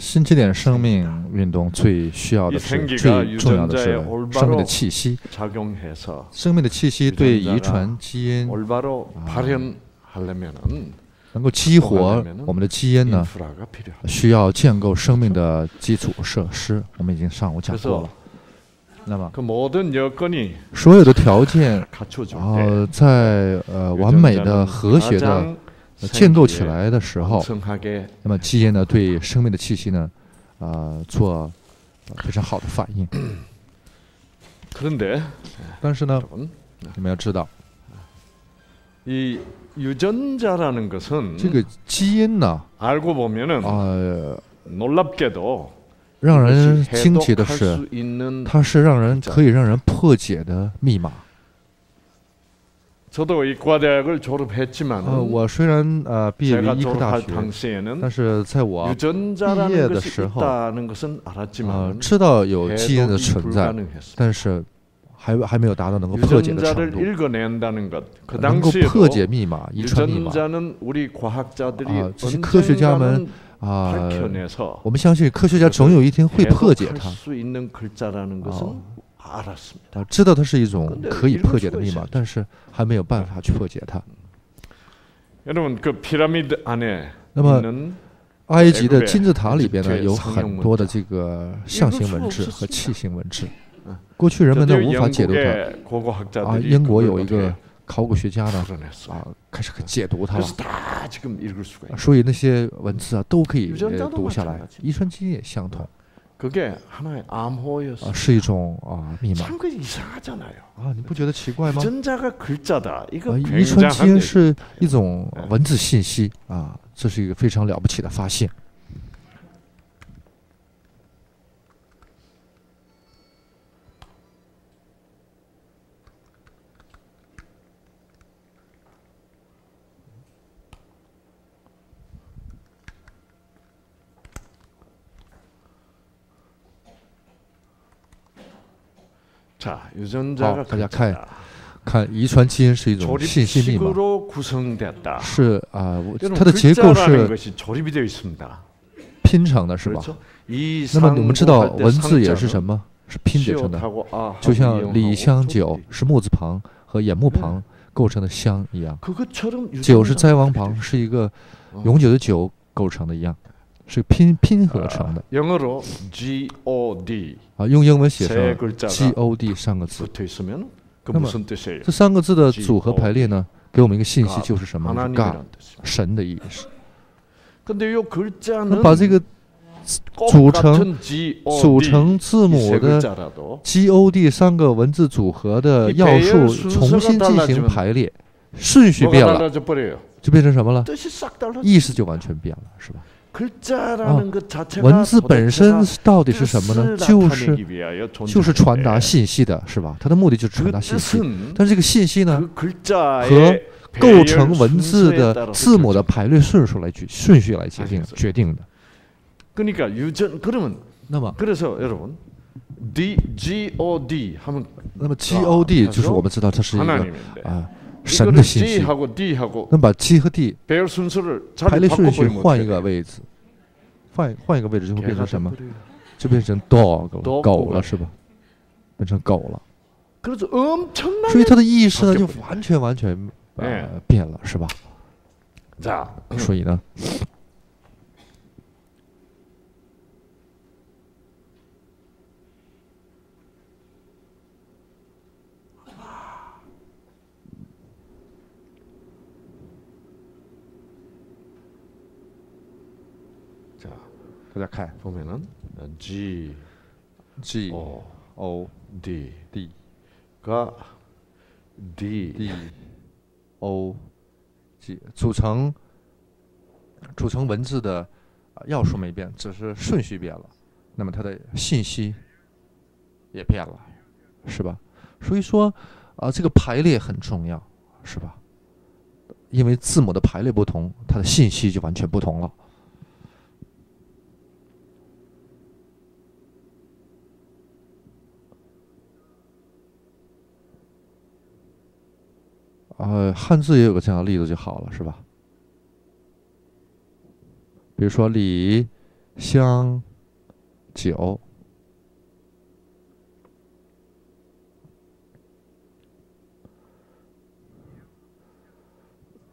新起点生命运动最需要的是最重要的，生命的气息。生命的气息对遗传基因能够激活我们的基因呢？需要建构生命的基础设施。我们已经上午讲过了，那么所有的条件呃，在呃，完美的和谐的。建构起来的时候，那么基因呢对生命的气息呢，呃，做非常好的反应。可能的，但是呢，你们要知道，이유전자라는것은这个基因呢，알고보면은놀랍게도让人惊奇的是，它是让人可以让人破解的密码。저도 이과대학을 졸업했지만 呃，我虽然呃毕业于 제가 医科大 졸업할 学， 당시에는 但是在我 유전자라는毕业的 것이 时候， 있다는 것은 呃 알았지만 知道有基因的 해독이 存在， 불가능했어. 但是还还没有达到能够破解的程 유전자를 度。 읽어낸다는 것. 그 能够 당시에도 破解密码、遗传密码 유전자는 우리 과학자들이 아, 지-科学家们 언젠가는 啊、 밝혀내서 我们相信科学家总有一天会破解 해독할 它， 수 있는 글자라는 것은 어. 알았습니다. 知道它是一种可以破解的密码但是还没有办法去破解它。那么埃及的金字塔里边呢有很多的这个象形文字和器形文字过去人们都无法解读它。啊英国有一个考古学家呢啊开始解读它了。所以那些文字啊都可以读下来遗传基因也相同。 그게 하나의 암호였어. 啊，是一种啊密码 참 그 이상하잖아요. 啊，你不觉得奇怪吗？ 유전자가 글자다. 이거 啊，遗传基 굉장한 因 얘기. 是一种嗯文字信息啊，这是一个非常了不起的发现。 자, 유전자가 어, 다시 약해. 글자다. 看，遗传基因是一种信息密码， 조립식으로 구성됐다. 是啊，我 여러분, 它的结构 글자라는 是 것이 조립이 되어 있습니다. 拼成的，是吧？ 그렇죠? 이 那么我们知道 상고할 때 文字也是 상자는 什么？是拼接成的， 시옷하고 아하고 就像 이형하고 李香九 조립이 是木字旁和眼木旁构成的香一样， 그것처럼 九是 유전자가 灾王 그렇게 旁 돼 是一个 어. 永久的九构成的一样， 是拼拼合 있어요. 成的 아, 영어로 G O D 啊。用英文写 세 成 글자가 G O D 三个字， 붙어 있으면 그 那么 무슨 뜻이에요? 这三个字的组合排列呢，给我们一个信息，就是什么？就是 God 하나님이란 뜻입니다. 神的意思。 근데 이 那 글자는 把这个 꼭 组成 같은 G O 组 D 成字 이 母 세 的 글자라도 G O D 三个文字组合的 이 要 배열 素 순서가 重新进 달라지면 行排列，顺序 뭐가 变了， 달라져 버려요. 就变成什么了？ 뜻이 싹 달라. 意思就完全变了，是吧？ 文字本身到底是什么呢？就是就是传达信息的，是吧？它的目的就是传达信息。但是这个信息呢，和构成文字的字母的排列顺序来决顺序来决定决定的。那么，那么 G O D，那么 G O D 就是我们知道它是一个啊。神的信息。那把鸡和 d 排列顺序换一个位置。换换一个位置就会变成什么？就变成 dog 狗了是吧？变成狗了。所以它的意识呢就完全完全呃变了是吧？这样所以呢再看后面的，呃，g。G o d d 哥，d。D o g 组成组成文字的要素没变，只是顺序变了，那么它的信息也变了，是吧？所以说啊这个排列很重要，是吧？因为字母的排列不同，它的信息就完全不同了。汉字也有个这样的例子就好了，是吧？比如说李、香、酒。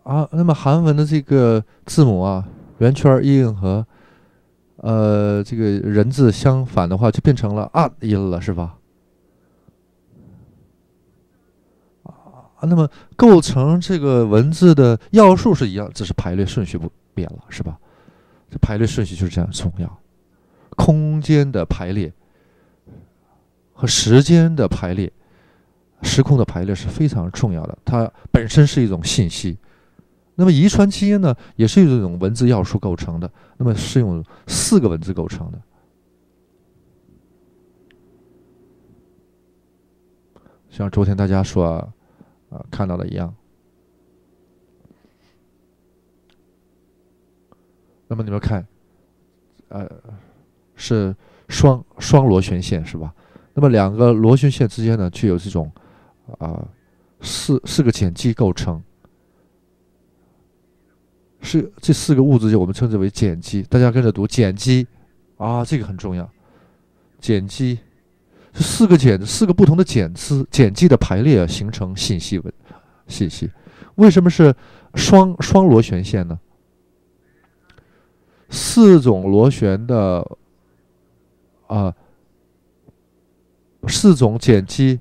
啊，那么韩文的这个字母啊，圆圈音和呃这个人字相反的话，就变成了啊音了，是吧？啊，那么构成这个文字的要素是一样，只是排列顺序不变了，是吧？这排列顺序就是这样重要，空间的排列和时间的排列、时空的排列是非常重要的，它本身是一种信息。那么遗传基因呢，也是一种文字要素构成的。那么是用四个文字构成的，像昨天大家说啊啊看到的一样。那么你们看，呃，是双双螺旋线是吧？那么两个螺旋线之间呢，具有这种啊四四个碱基构成。是这四个物质就我们称之为碱基，大家跟着读碱基，啊，这个很重要。碱基，四个碱，四个不同的碱基，碱基的排列形成信息文信息。为什么是双双螺旋线呢？四种螺旋的啊，四种碱基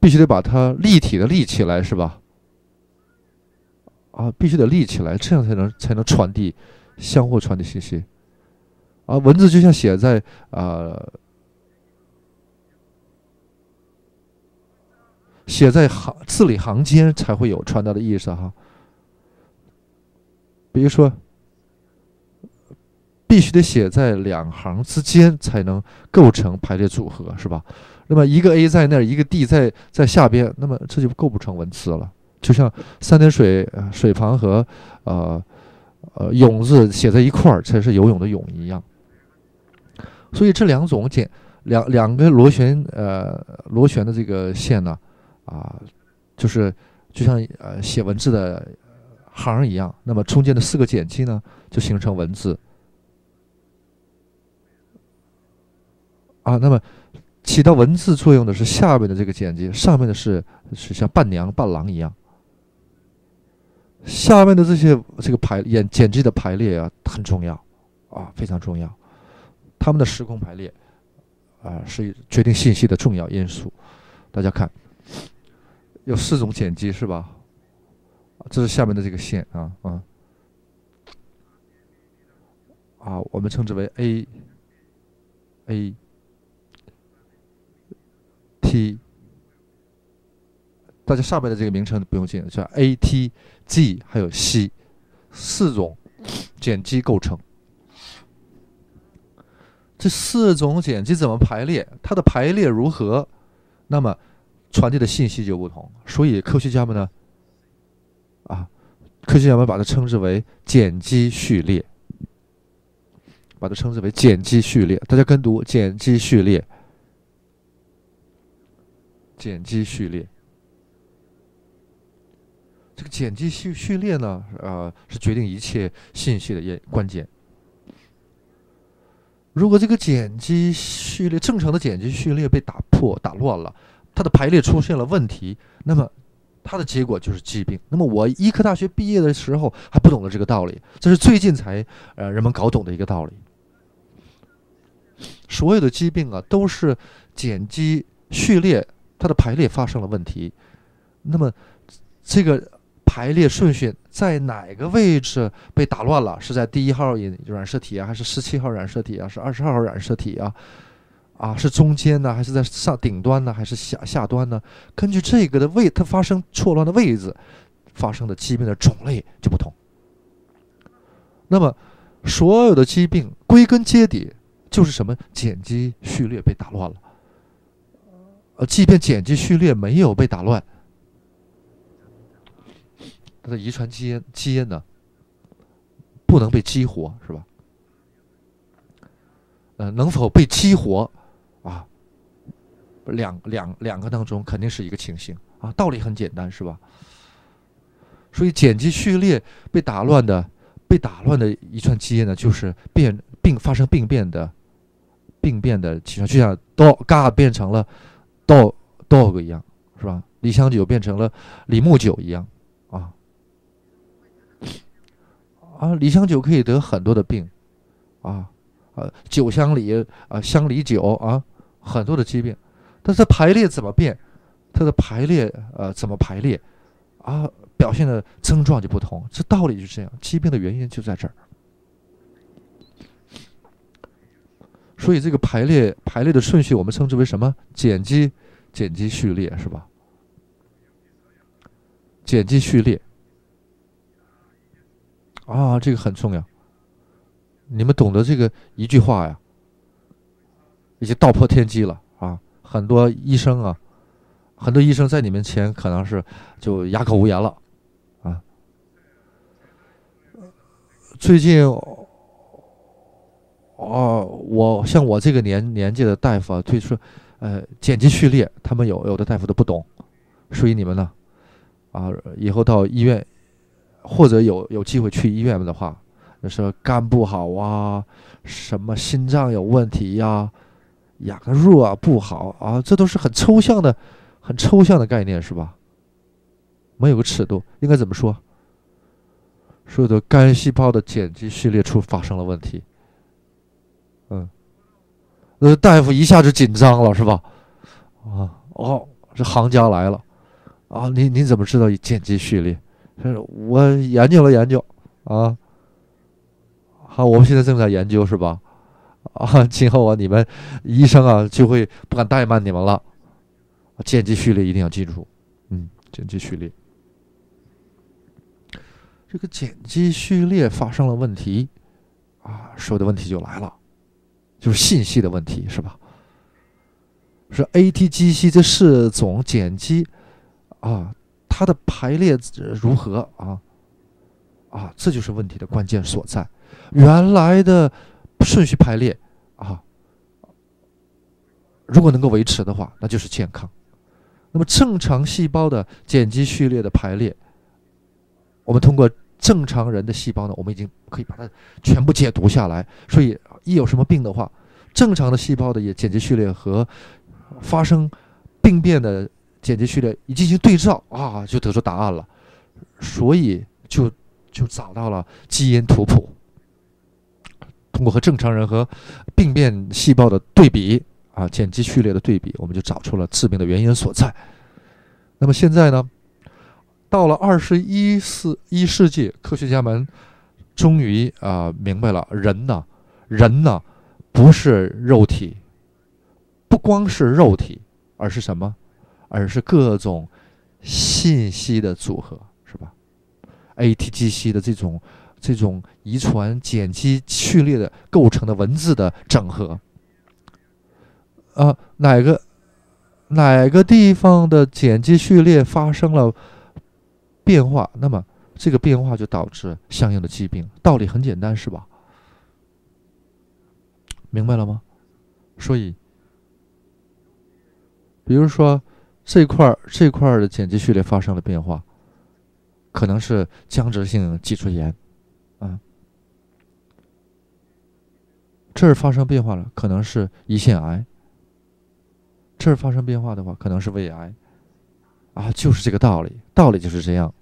必须得把它立体的立起来，是吧？啊，必须得立起来，这样才能才能传递，相互传递信息。啊，文字就像写在啊，写在行字里行间才会有传达的意思哈。比如说，必须得写在两行之间才能构成排列组合，是吧？那么一个 A 在那儿，一个 D 在在下边，那么这就构不成文字了。就像三点水水旁和呃呃泳字写在一块儿才是游泳的泳一样，所以这两种简两两个螺旋呃螺旋的这个线呢，啊就是就像呃写文字的行一样，那么中间的四个碱基呢就形成文字啊，那么起到文字作用的是下面的这个碱基，上面的是是像伴娘伴郎一样。下面的这些这个排演简基的排列啊很重要，啊非常重要，他们的时空排列啊是决定信息的重要因素。大家看，有四种碱基是吧？这是下面的这个线啊啊啊，我们称之为 A A T。大家上面的这个名称不用记了，叫 A、T、G 还有 C 四种碱基构成。这四种碱基怎么排列？它的排列如何？那么传递的信息就不同。所以科学家们呢，啊，科学家们把它称之为碱基序列，把它称之为碱基序列。大家跟读碱基序列，碱基序列。这个碱基序序列呢，呃，是决定一切信息的关关键。如果这个碱基序列正常的碱基序列被打破、打乱了，它的排列出现了问题，那么它的结果就是疾病。那么我医科大学毕业的时候还不懂得这个道理，这是最近才呃人们搞懂的一个道理。所有的疾病啊，都是碱基序列它的排列发生了问题。那么这个。排列顺序在哪个位置被打乱了？是在第一号染染色体啊，还是十七号染色体啊？是二十二号染色体啊？啊，是中间呢，还是在上顶端呢，还是下下端呢？根据这个的位，它发生错乱的位置，发生的疾病的种类就不同。那么，所有的疾病归根结底就是什么？碱基序列被打乱了。呃，即便碱基序列没有被打乱。它的遗传基因基因呢，不能被激活，是吧？呃，能否被激活？两两两个当中肯定是一个情形啊，道理很简单，是吧？所以碱基序列被打乱的、被打乱的遗传基因呢，就是变病发生病变的病变的情况，就像 dog 嘎变成了 dog dog 一样，是吧？李香酒变成了李木酒一样，啊啊，李香酒可以得很多的病，啊啊，酒香里啊香里酒啊，很多的疾病，但是排列怎么变？它的排列呃怎么排列啊？表现的症状就不同，这道理就是这样，疾病的原因就在这儿。所以这个排列排列的顺序，我们称之为什么？碱基碱基序列是吧？碱基序列啊，这个很重要。你们懂得这个一句话呀，已经道破天机了！很多医生啊，很多医生在你们前可能是就哑口无言了啊。最近，哦，我像我这个年年纪的大夫啊，推出，呃，碱基序列，他们有有的大夫都不懂，所以你们呢，啊，以后到医院，或者有有机会去医院的话，说肝不好啊，什么心脏有问题呀，养弱啊不好啊，这都是很抽象的，很抽象的概念是吧？没有个尺度，应该怎么说？所有的肝细胞的碱基序列处发生了问题，嗯，那大夫一下就紧张了，是吧？啊，哦，这行家来了，啊，你你怎么知道碱基序列？我研究了研究，啊，好，我们现在正在研究，是吧？啊，今后啊，你们医生啊就会不敢怠慢你们了，碱基序列一定要记住，嗯，碱基序列。这个碱基序列发生了问题，啊，所有的问题就来了，就是信息的问题，是吧？是 ATGC 这四种碱基，啊，它的排列如何啊？啊，这就是问题的关键所在。原来的顺序排列啊，如果能够维持的话，那就是健康。那么正常细胞的碱基序列的排列，我们通过。正常人的细胞呢，我们已经可以把它全部解读下来。所以一有什么病的话，正常的细胞的也碱基序列和发生病变的碱基序列一进行对照啊，就得出答案了。所以就就找到了基因图谱，通过和正常人和病变细胞的对比啊，碱基序列的对比，我们就找出了致病的原因所在。那么现在呢？到了二十一世一世纪，科学家们终于啊明白了，人呢，人呢，不是肉体，不光是肉体，而是什么？而是各种信息的组合，是吧？ATGC 的这种这种遗传碱基序列的构成的文字的整合，啊，哪个哪个地方的碱基序列发生了？变化，那么这个变化就导致相应的疾病，道理很简单，是吧？明白了吗？所以，比如说这块儿这块儿的碱基序列发生了变化，可能是僵直性脊柱炎，啊，这儿发生变化了，可能是胰腺癌，这儿发生变化的话，可能是胃癌。啊，就是这个道理，道理就是这样。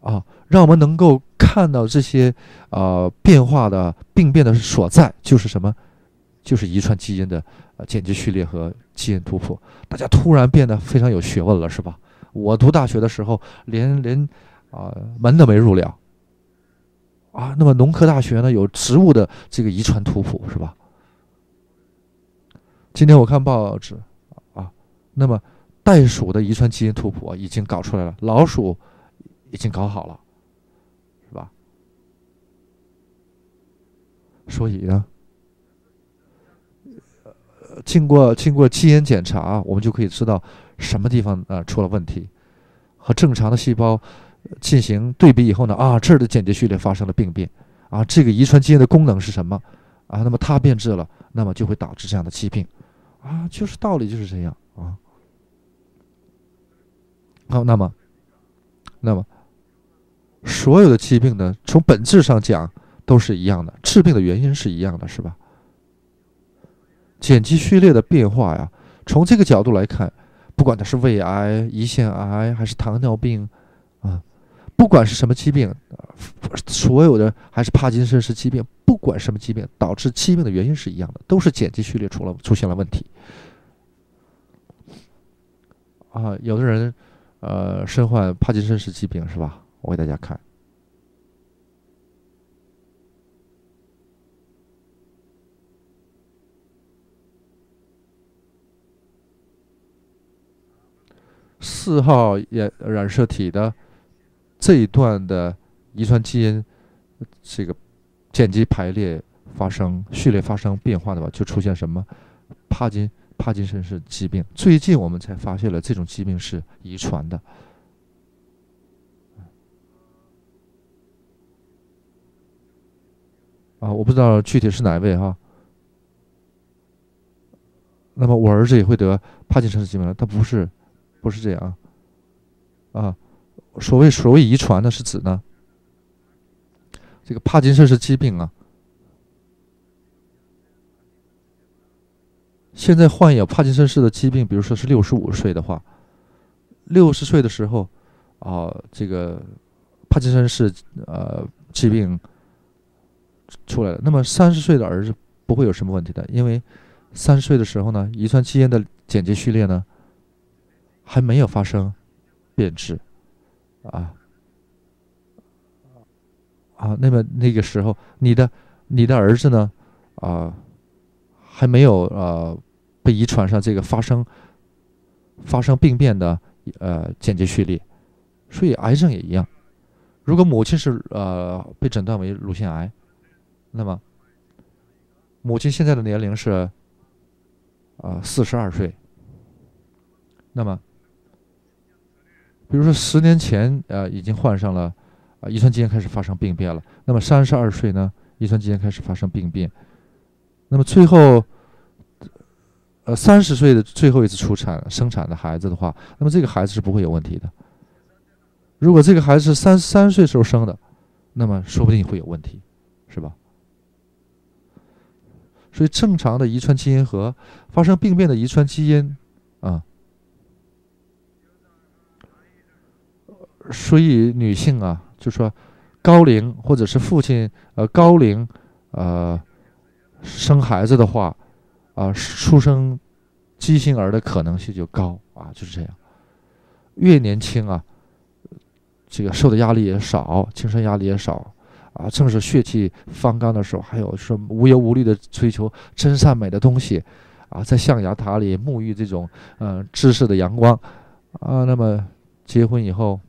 啊，让我们能够看到这些呃变化的病变的所在，就是什么？就是遗传基因的呃碱基序列和基因图谱。大家突然变得非常有学问了，是吧？我读大学的时候，连连啊门都没入了。啊，那么农科大学呢，有植物的这个遗传图谱，是吧？今天我看报纸啊，那么。袋鼠的遗传基因图谱已经搞出来了，老鼠已经搞好了，是吧？所以呢，经过经过基因检查，我们就可以知道什么地方啊出了问题，和正常的细胞进行对比以后呢，啊这儿的碱基序列发生了病变，啊这个遗传基因的功能是什么？啊那么它变质了，那么就会导致这样的疾病，啊就是道理就是这样啊。好，那么那么，所有的疾病呢，从本质上讲都是一样的，治病的原因是一样的，是吧？碱基序列的变化呀，从这个角度来看，不管它是胃癌、胰腺癌还是糖尿病，不管是什么疾病，所有的还是帕金森氏疾病，不管什么疾病，导致疾病的原因是一样的，都是碱基序列出了出现了问题。啊，有的人，呃，身患帕金森氏疾病是吧？我给大家看，四号染染色体的这一段的遗传基因，这个碱基排列发生序列发生变化的话，就出现什么帕金。帕金森氏疾病，最近我们才发现了这种疾病是遗传的。啊，我不知道具体是哪位哈。那么我儿子也会得帕金森氏疾病，他不是，不是这样啊。啊，所谓所谓遗传呢，是指呢，这个帕金森氏疾病啊。现在患有帕金森氏的疾病，比如说是六十五岁的话，六十岁的时候，啊，这个帕金森氏呃疾病出来了。那么三十岁的儿子不会有什么问题的，因为三十岁的时候呢，遗传基因的碱基序列呢还没有发生变质，啊啊，那么那个时候你的你的儿子呢，啊还没有呃。被遗传上这个发生发生病变的呃间接序列，所以癌症也一样。如果母亲是呃被诊断为乳腺癌，那么母亲现在的年龄是啊四十二岁。那么，比如说十年前呃已经患上了啊遗传基因开始发生病变了，那么三十二岁呢遗传基因开始发生病变，那么最后。呃，三十岁的最后一次出产生产的孩子的话，那么这个孩子是不会有问题的。如果这个孩子是三三岁时候生的，那么说不定会有问题，是吧？所以正常的遗传基因和发生病变的遗传基因啊，所以女性啊，就说高龄或者是父亲呃高龄呃生孩子的话。啊，出生畸形儿的可能性就高啊，就是这样。越年轻啊，这个受的压力也少，精神压力也少啊。正是血气方刚的时候，还有说无忧无虑的追求真善美的东西啊，在象牙塔里沐浴这种嗯知识的阳光啊。那么结婚以后，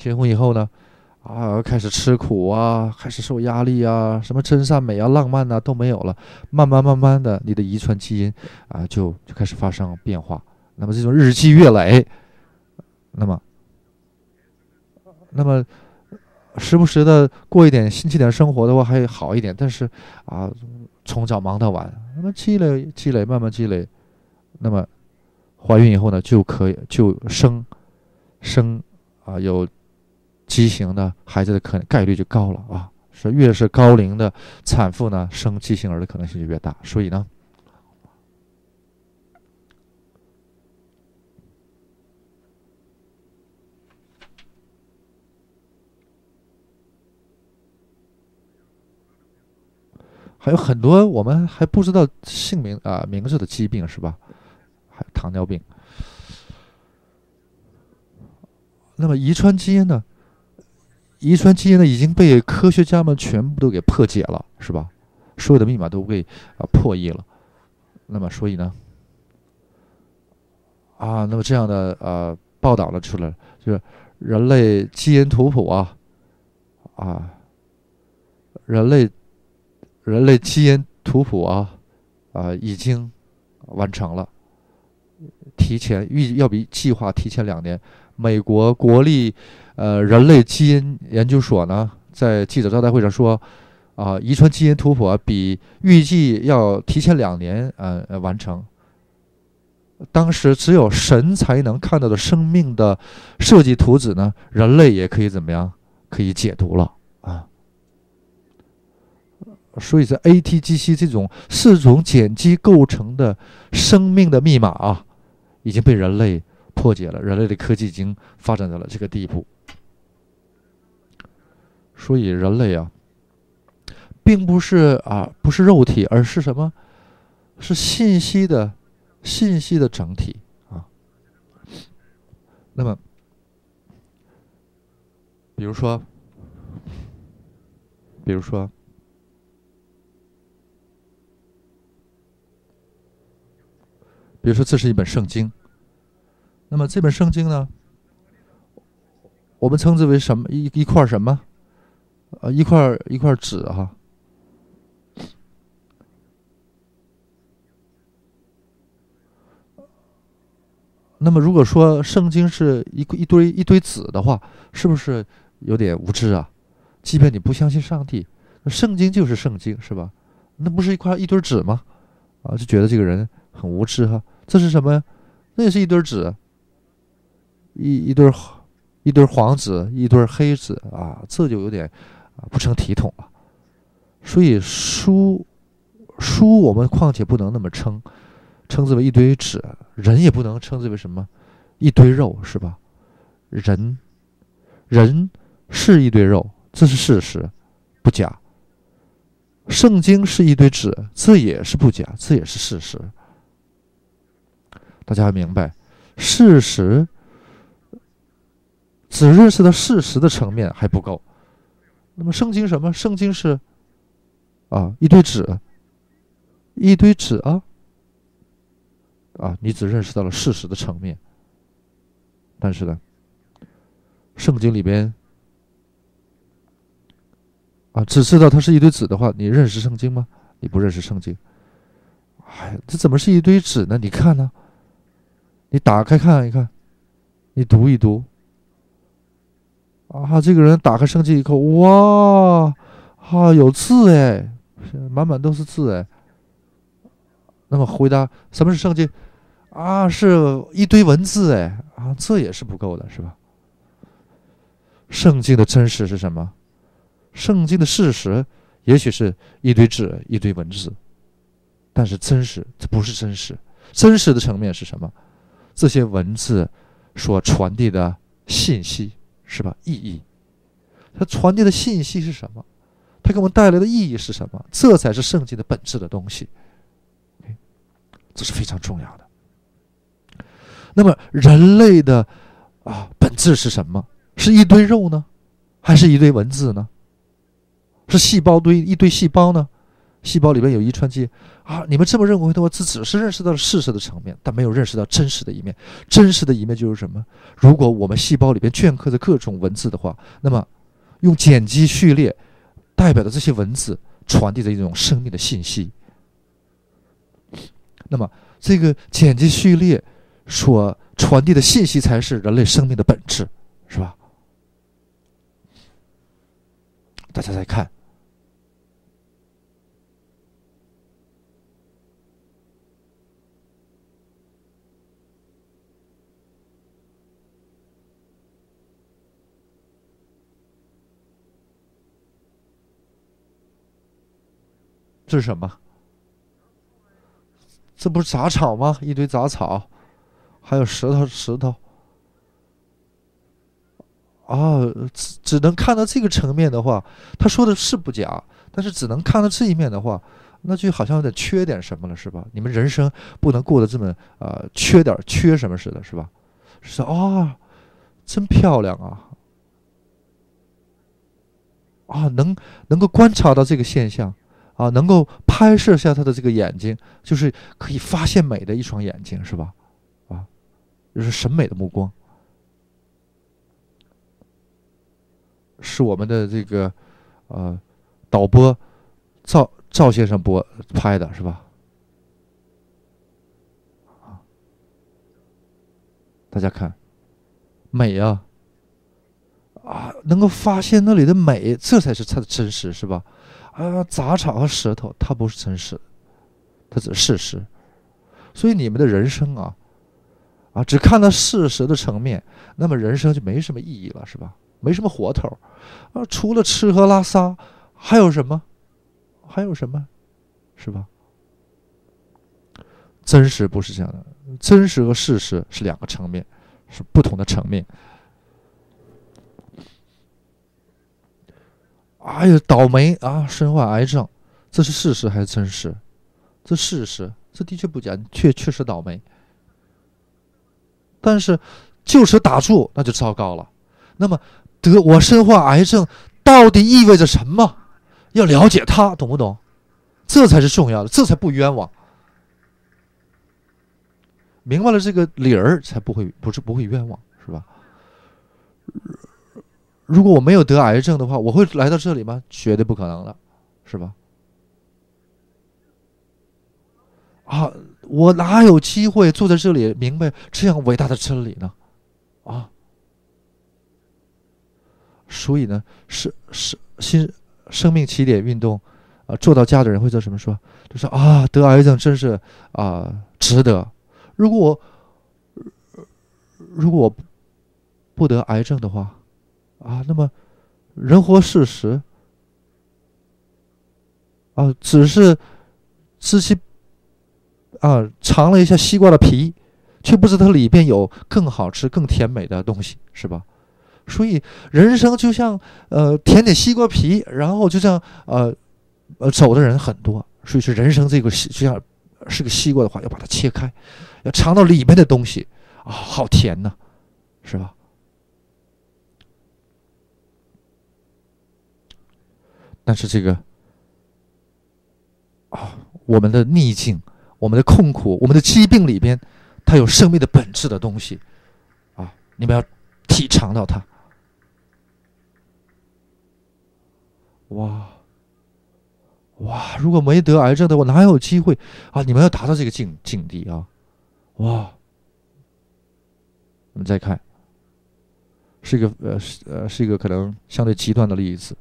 结婚以后呢？啊，开始吃苦啊，开始受压力啊，什么真善美啊、浪漫呐都没有了。慢慢慢慢的，你的遗传基因啊，就就开始发生变化。那么这种日积月累，那么，那么时不时的过一点新奇点生活的话还好一点。但是啊，从早忙到晚，那么积累积累，慢慢积累，那么怀孕以后呢，就可以就生生啊有。畸形的孩子的可概率就高了啊，是越是高龄的产妇呢，生畸形儿的可能性就越大。所以呢，还有很多我们还不知道姓名啊名字的疾病是吧？还有糖尿病。那么遗传基因呢？遗传基因呢已经被科学家们全部都给破解了，是吧？所有的密码都被啊破译了。那么，所以呢，啊，那么这样的呃报道了出来，就是人类基因图谱啊，啊，人类人类基因图谱啊，啊，已经完成了，提前预要比计划提前两年，美国国立。呃，人类基因研究所呢，在记者招待会上说，啊，遗传基因图谱比预计要提前两年，呃，完成。当时只有神才能看到的生命的设计图纸呢，人类也可以怎么样？可以解读了啊。所以，这 ATGC 这种四种碱基构成的生命的密码啊，已经被人类破解了。人类的科技已经发展到了这个地步。所以，人类啊，并不是啊，不是肉体，而是什么？是信息的。信息的整体啊，那么，比如说，比如说，比如说，这是一本圣经。那么这本圣经呢，我们称之为什么？一一块什么？呃，一块一块纸哈。那么，如果说圣经是一一堆一堆纸的话，是不是有点无知啊？即便你不相信上帝，圣经就是圣经，是吧？那不是一块一堆纸吗？啊，就觉得这个人很无知哈。这是什么？那也是一堆纸，一一堆一堆黄纸，一堆黑纸啊，这就有点啊不成体统了。所以书书我们况且不能那么称。称之为一堆纸，人也不能称之为什么一堆肉，是吧？人，人是一堆肉，这是事实，不假。圣经是一堆纸，这也是不假，这也是事实。大家明白，事实只认识到事实的层面还不够。那么圣经什么？圣经是啊，一堆纸，一堆纸啊。啊，你只认识到了事实的层面，但是呢，圣经里边啊，只知道它是一堆纸的话，你认识圣经吗？你不认识圣经。哎，这怎么是一堆纸呢？你看呢？你打开看一看，你读一读。啊，这个人打开圣经以后，哇，啊，有字哎，满满都是字哎。那么回答，什么是圣经？啊，是一堆文字哎，啊，这也是不够的，是吧？圣经的真实是什么？圣经的事实也许是一堆字、一堆文字，但是真实这不是真实。真实的层面是什么？这些文字所传递的信息是吧？意义，它传递的信息是什么？它给我们带来的意义是什么？这才是圣经的本质的东西。这是非常重要的。那么，人类的啊本质是什么？是一堆肉呢，还是一堆文字呢？是细胞堆一堆细胞呢？细胞里面有遗传基因啊？你们这么认为的话，这只是认识到了事实的层面，但没有认识到真实的一面。真实的一面就是什么？如果我们细胞里边镌刻着各种文字的话，那么用碱基序列代表的这些文字传递着一种生命的信息。那么这个碱基序列。所传递的信息才是人类生命的本质，是吧？大家再看，这是什么？这不是杂草吗？一堆杂草。还有石头，石头啊，只只能看到这个层面的话，他说的是不假，但是只能看到这一面的话，那就好像有点缺点什么了，是吧？你们人生不能过得这么呃，缺点缺什么似的，是吧？是啊，真漂亮啊！啊，能能够观察到这个现象啊，能够拍摄下他的这个眼睛，就是可以发现美的一双眼睛，是吧？啊就是审美的目光，是我们的这个呃导播赵赵先生播拍的，是吧？大家看，美啊啊，能够发现那里的美，这才是它的真实，是吧？啊，杂草和石头，它不是真实，它只是事实。所以你们的人生啊。啊，只看到事实的层面，那么人生就没什么意义了，是吧？没什么活头啊，除了吃喝拉撒，还有什么？还有什么？是吧？真实不是这样的，真实和事实是两个层面，是不同的层面。哎呀，倒霉啊！身患癌症，这是事实还是真实？这事实，这的确不假，确确实倒霉。但是，就此打住，那就糟糕了。那么，得我身患癌症，到底意味着什么？要了解它，懂不懂？这才是重要的，这才不冤枉。明白了这个理儿，才不会不是不会冤枉，是吧？如果我没有得癌症的话，我会来到这里吗？绝对不可能了，是吧？啊，我哪有机会坐在这里明白这样伟大的真理呢？啊！所以呢，是是新生命起点运动啊，做到家的人会做什么？说，就说啊，得癌症真是啊，值得。如果我如果我不得癌症的话。啊，那么人活四十，啊，只是吃西啊尝了一下西瓜的皮，却不知它里边有更好吃、更甜美的东西，是吧？所以人生就像呃舔点西瓜皮，然后就这样呃呃走的人很多。所以说，人生这个西就像是个西瓜的话，要把它切开，要尝到里面的东西啊，好甜呐，是吧？但是这个啊，我们的逆境、我们的痛苦、我们的疾病里边，它有生命的本质的东西啊，你们要体尝到它。哇哇！如果没得癌症的，我哪有机会啊？你们要达到这个境境地啊！哇！我们再看，是一个呃是呃是一个可能相对极端的例子。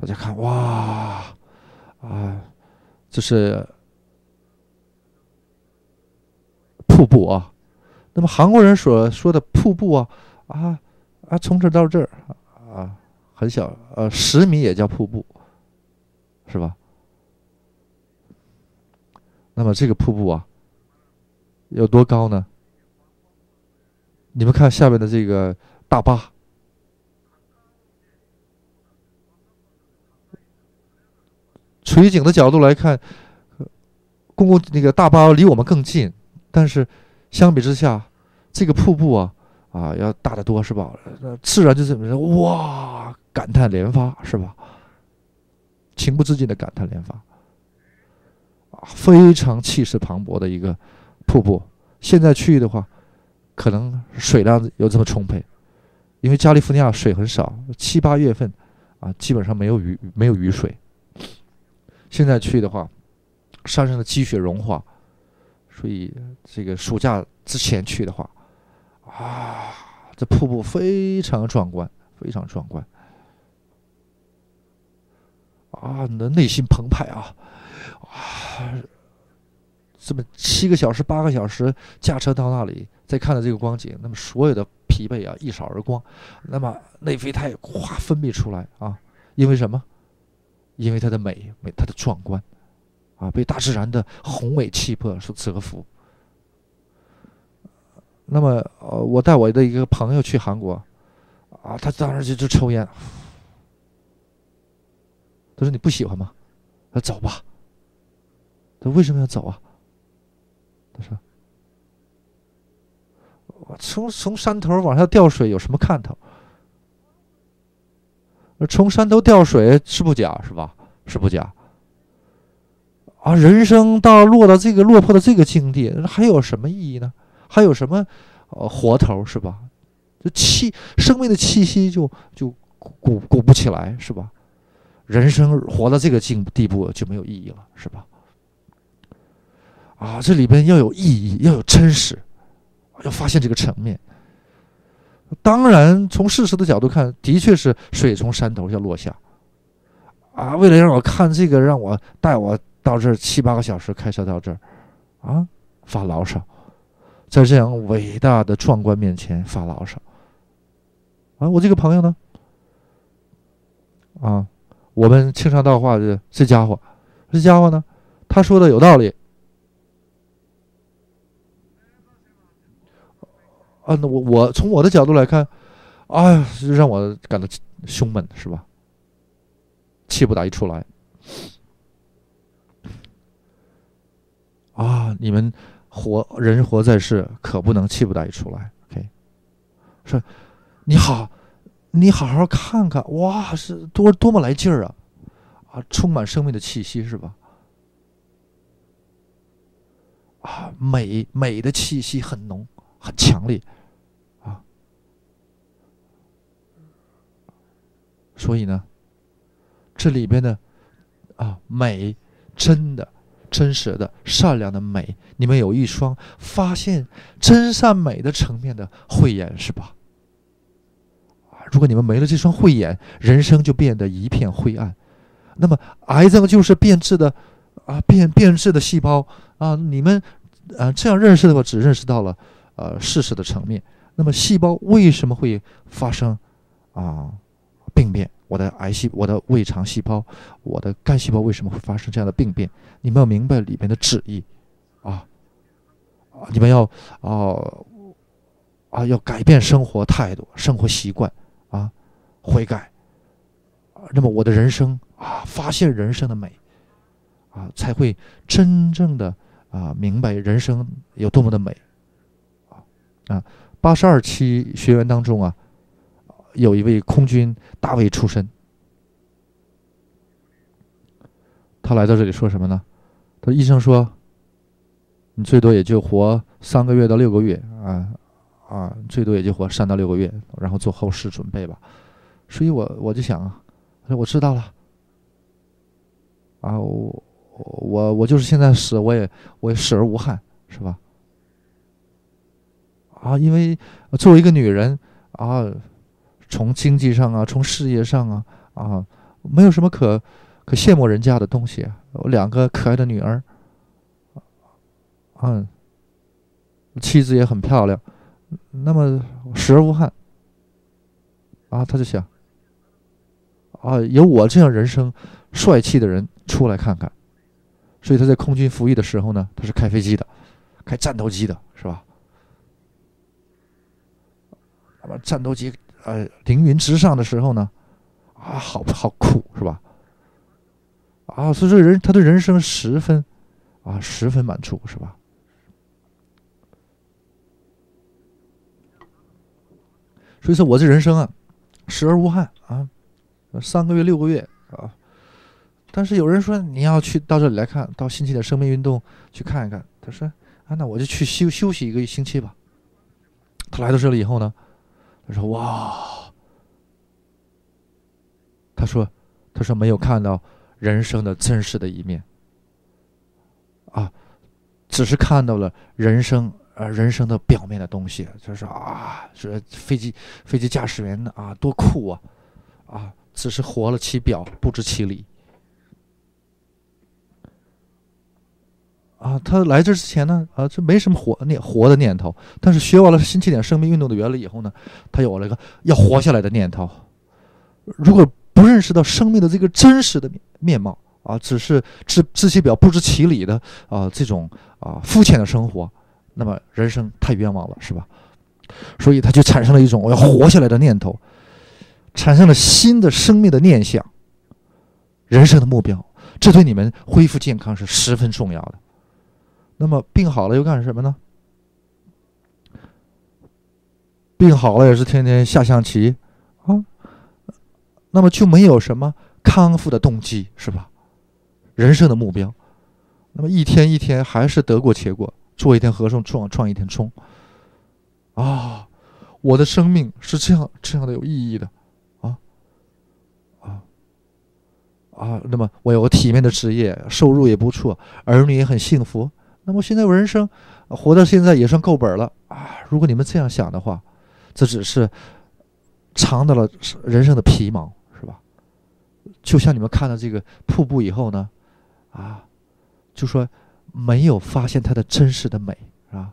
大家看，哇，啊，这是瀑布啊。那么韩国人所说的瀑布啊，啊啊，从这到这儿啊，很小，呃，十米也叫瀑布，是吧？那么这个瀑布啊，有多高呢？你们看下面的这个大坝。取景的角度来看，公共那个大巴离我们更近，但是相比之下，这个瀑布啊啊要大得多，是吧？那自然就是，哇，感叹连发，是吧？情不自禁的感叹连发，啊，非常气势磅礴的一个瀑布。现在去的话，可能水量有这么充沛，因为加利福尼亚水很少，七八月份啊基本上没有雨，没有雨水。现在去的话，山上的积雪融化，所以这个暑假之前去的话，啊，这瀑布非常壮观，非常壮观，啊，你的内心澎湃啊，啊，这么七个小时、八个小时驾车到那里，再看到这个光景，那么所有的疲惫啊一扫而光，那么内啡肽哗分泌出来啊，因为什么？因为它的美，美它的壮观，啊，被大自然的宏伟气魄所折服。那么，呃，我带我的一个朋友去韩国，啊，他当时就就抽烟。他说：“你不喜欢吗？”他说：“走吧。”他为什么要走啊？他说：“我从从山头往下掉水有什么看头？”从山头掉水是不假是吧？是不假。啊，人生到落到这个落魄的这个境地，那还有什么意义呢？还有什么呃活头是吧？这气生命的气息就就鼓鼓不起来是吧？人生活到这个境地步就没有意义了是吧？啊，这里边要有意义，要有真实，要发现这个层面。当然，从事实的角度看，的确是水从山头上落下。啊，为了让我看这个，让我带我到这儿七八个小时开车到这儿，啊，发牢骚，在这样伟大的壮观面前发牢骚。啊，我这个朋友呢？啊，我们青山道话的这家伙，这家伙呢，他说的有道理。啊，那我我从我的角度来看，啊，让我感到胸闷，是吧？气不打一处来。啊，你们活人活在世，可不能气不打一处来。OK，说你好，你好好看看，哇，是多多么来劲儿啊！啊，充满生命的气息，是吧？啊，美美的气息很浓，很强烈。所以呢，这里边的啊美，真的、真实的、善良的美，你们有一双发现真善美的层面的慧眼，是吧？啊，如果你们没了这双慧眼，人生就变得一片灰暗。那么，癌症就是变质的啊，变变质的细胞啊。你们啊这样认识的话，只认识到了呃事实的层面。那么，细胞为什么会发生啊？病变，我的癌细，我的胃肠细胞，我的肝细胞为什么会发生这样的病变？你们要明白里面的旨意，啊，啊，你们要啊啊，要改变生活态度、生活习惯啊，悔改。那么我的人生啊，发现人生的美，啊，才会真正的啊明白人生有多么的美，啊啊，八十二期学员当中啊。有一位空军大尉出身，他来到这里说什么呢？他说医生说：“你最多也就活三个月到六个月啊啊，最多也就活三到六个月，然后做后事准备吧。”所以，我我就想啊，我知道了啊，我我我就是现在死，我也我也死而无憾，是吧？啊，因为作为一个女人啊。从经济上啊，从事业上啊，啊，没有什么可可羡慕人家的东西啊。我两个可爱的女儿，嗯，妻子也很漂亮，那么死而无憾。啊，他就想，啊，有我这样人生帅气的人出来看看。所以他在空军服役的时候呢，他是开飞机的，开战斗机的，是吧？那么战斗机。呃，凌云直上的时候呢，啊，好好酷，是吧？啊，所以说人他的人生十分啊，十分满足，是吧？所以说，我这人生啊，死而无憾啊，三个月六个月啊。但是有人说你要去到这里来看，到新起点生命运动去看一看。他说啊，那我就去休休息一个星期吧。他来到这里以后呢？他说：“哇，他说，他说没有看到人生的真实的一面，啊，只是看到了人生呃人生的表面的东西。就说啊，说飞机飞机驾驶员啊多酷啊，啊，只是活了其表不知其里。”啊，他来这之前呢，啊，这没什么活念活的念头。但是学完了新起点生命运动的原理以后呢，他有了一个要活下来的念头。如果不认识到生命的这个真实的面貌啊，只是知知其表不知其里的啊这种啊肤浅的生活，那么人生太冤枉了，是吧？所以他就产生了一种我要活下来的念头，产生了新的生命的念想，人生的目标。这对你们恢复健康是十分重要的。那么病好了又干什么呢？病好了也是天天下象棋啊，那么就没有什么康复的动机是吧？人生的目标，那么一天一天还是得过且过，做一天和尚撞撞一天钟啊！我的生命是这样这样的有意义的啊啊啊！那么我有个体面的职业，收入也不错，儿女也很幸福。那么现在我人生活到现在也算够本了啊！如果你们这样想的话，这只是尝到了人生的皮毛，是吧？就像你们看到这个瀑布以后呢，啊，就说没有发现它的真实的美，是吧？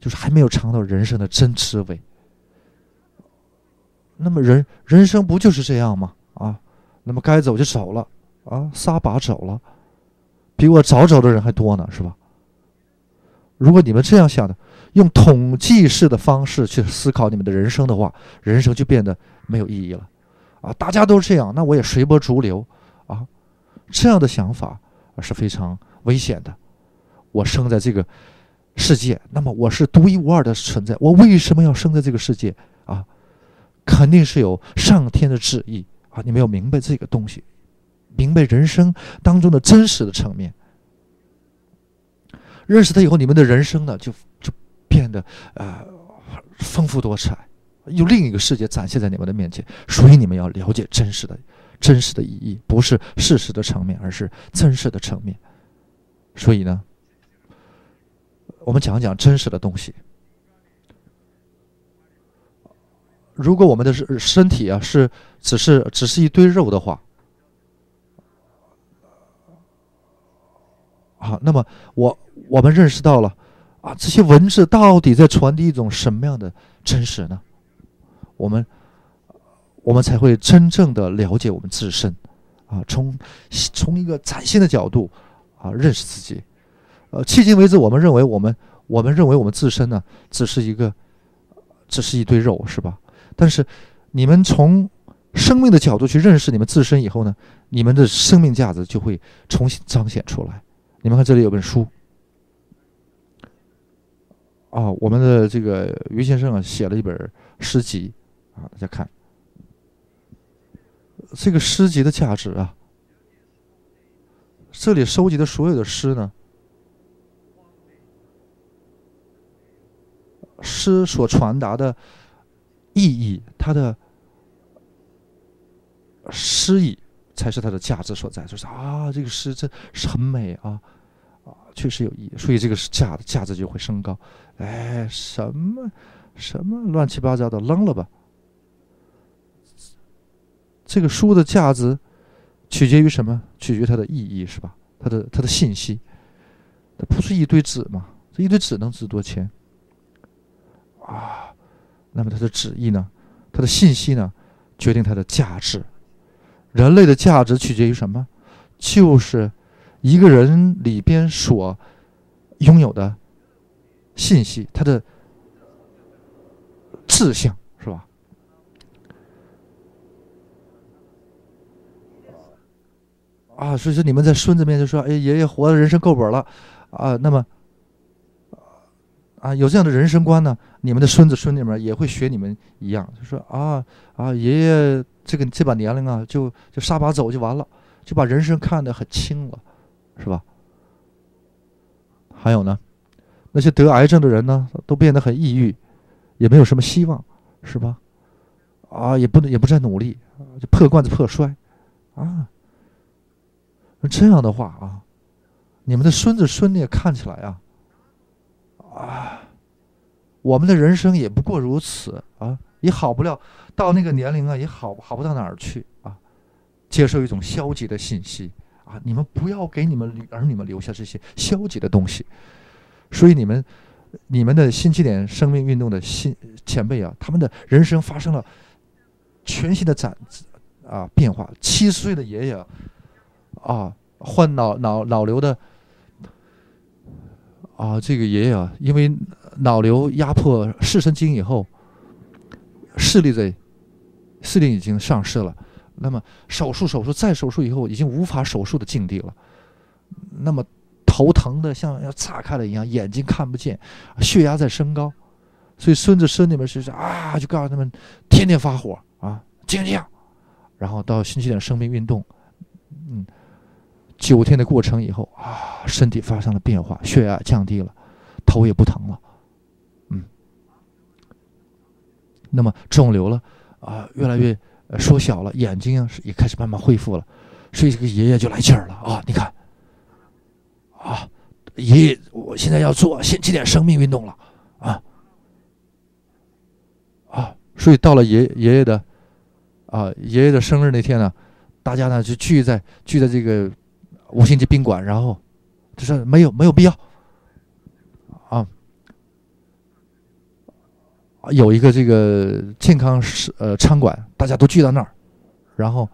就是还没有尝到人生的真滋味。那么人人生不就是这样吗？啊，那么该走就走了，啊，撒把走了，比我早走的人还多呢，是吧？如果你们这样想的，用统计式的方式去思考你们的人生的话，人生就变得没有意义了，啊，大家都这样，那我也随波逐流，啊，这样的想法是非常危险的。我生在这个世界，那么我是独一无二的存在，我为什么要生在这个世界？啊，肯定是有上天的旨意啊！你没有明白这个东西，明白人生当中的真实的层面。认识他以后，你们的人生呢，就就变得呃丰富多彩，有另一个世界展现在你们的面前。所以你们要了解真实的、真实的意义，不是事实的层面，而是真实的层面。所以呢，我们讲讲真实的东西。如果我们的身身体啊是只是只是一堆肉的话，啊，那么我。我们认识到了，啊，这些文字到底在传递一种什么样的真实呢？我们，我们才会真正的了解我们自身，啊，从从一个崭新的角度啊认识自己。呃，迄今为止，我们认为我们我们认为我们自身呢，只是一个，只是一堆肉，是吧？但是你们从生命的角度去认识你们自身以后呢，你们的生命价值就会重新彰显出来。你们看，这里有本书。啊，我们的这个于先生啊，写了一本诗集，啊，大家看，这个诗集的价值啊，这里收集的所有的诗呢，诗所传达的意义，它的诗意才是它的价值所在。就是啊，这个诗真是很美啊。啊确实有意义，所以这个是价价值就会升高。哎，什么什么乱七八糟的，扔了吧。这个书的价值取决于什么？取决于它的意义，是吧？它的它的信息，它不是一堆纸吗？这一堆纸能值多钱？啊，那么它的旨意呢？它的信息呢？决定它的价值。人类的价值取决于什么？就是。一个人里边所拥有的信息，他的志向是吧？啊，所以说你们在孙子面前说：“哎，爷爷活的人生够本了。”啊，那么啊，有这样的人生观呢，你们的孙子孙女们也会学你们一样，就说：“啊啊，爷爷这个这把年龄啊，就就撒把走就完了，就把人生看得很轻了。”是吧？还有呢，那些得癌症的人呢，都变得很抑郁，也没有什么希望，是吧？啊，也不能，也不再努力，就破罐子破摔，啊。这样的话啊，你们的孙子孙女看起来啊，啊，我们的人生也不过如此啊，也好不了，到那个年龄啊，也好好不到哪儿去啊，接受一种消极的信息。啊！你们不要给你们儿女们留下这些消极的东西。所以你们，你们的新起点生命运动的新前辈啊，他们的人生发生了全新的展啊变化。七十岁的爷爷啊，患脑脑脑瘤的啊，这个爷爷啊，因为脑瘤压迫视神经以后，视力在视力已经丧失了。那么手术手术再手术以后已经无法手术的境地了，那么头疼的像要炸开了一样，眼睛看不见，血压在升高，所以孙子孙女们是啊，就告诉他们天天发火啊，静静，然后到星期天生命运动，嗯，九天的过程以后啊，身体发生了变化，血压降低了，头也不疼了，嗯，那么肿瘤了啊，越来越。缩小了，眼睛啊也开始慢慢恢复了，所以这个爷爷就来劲儿了啊！你看，啊，爷爷，我现在要做先起点生命运动了，啊，所以到了爷爷爷的啊爷爷的生日那天呢，大家呢就聚在聚在这个五星级宾馆，然后就说没有没有必要啊，有一个这个健康是呃餐馆，大家都聚到那儿，然后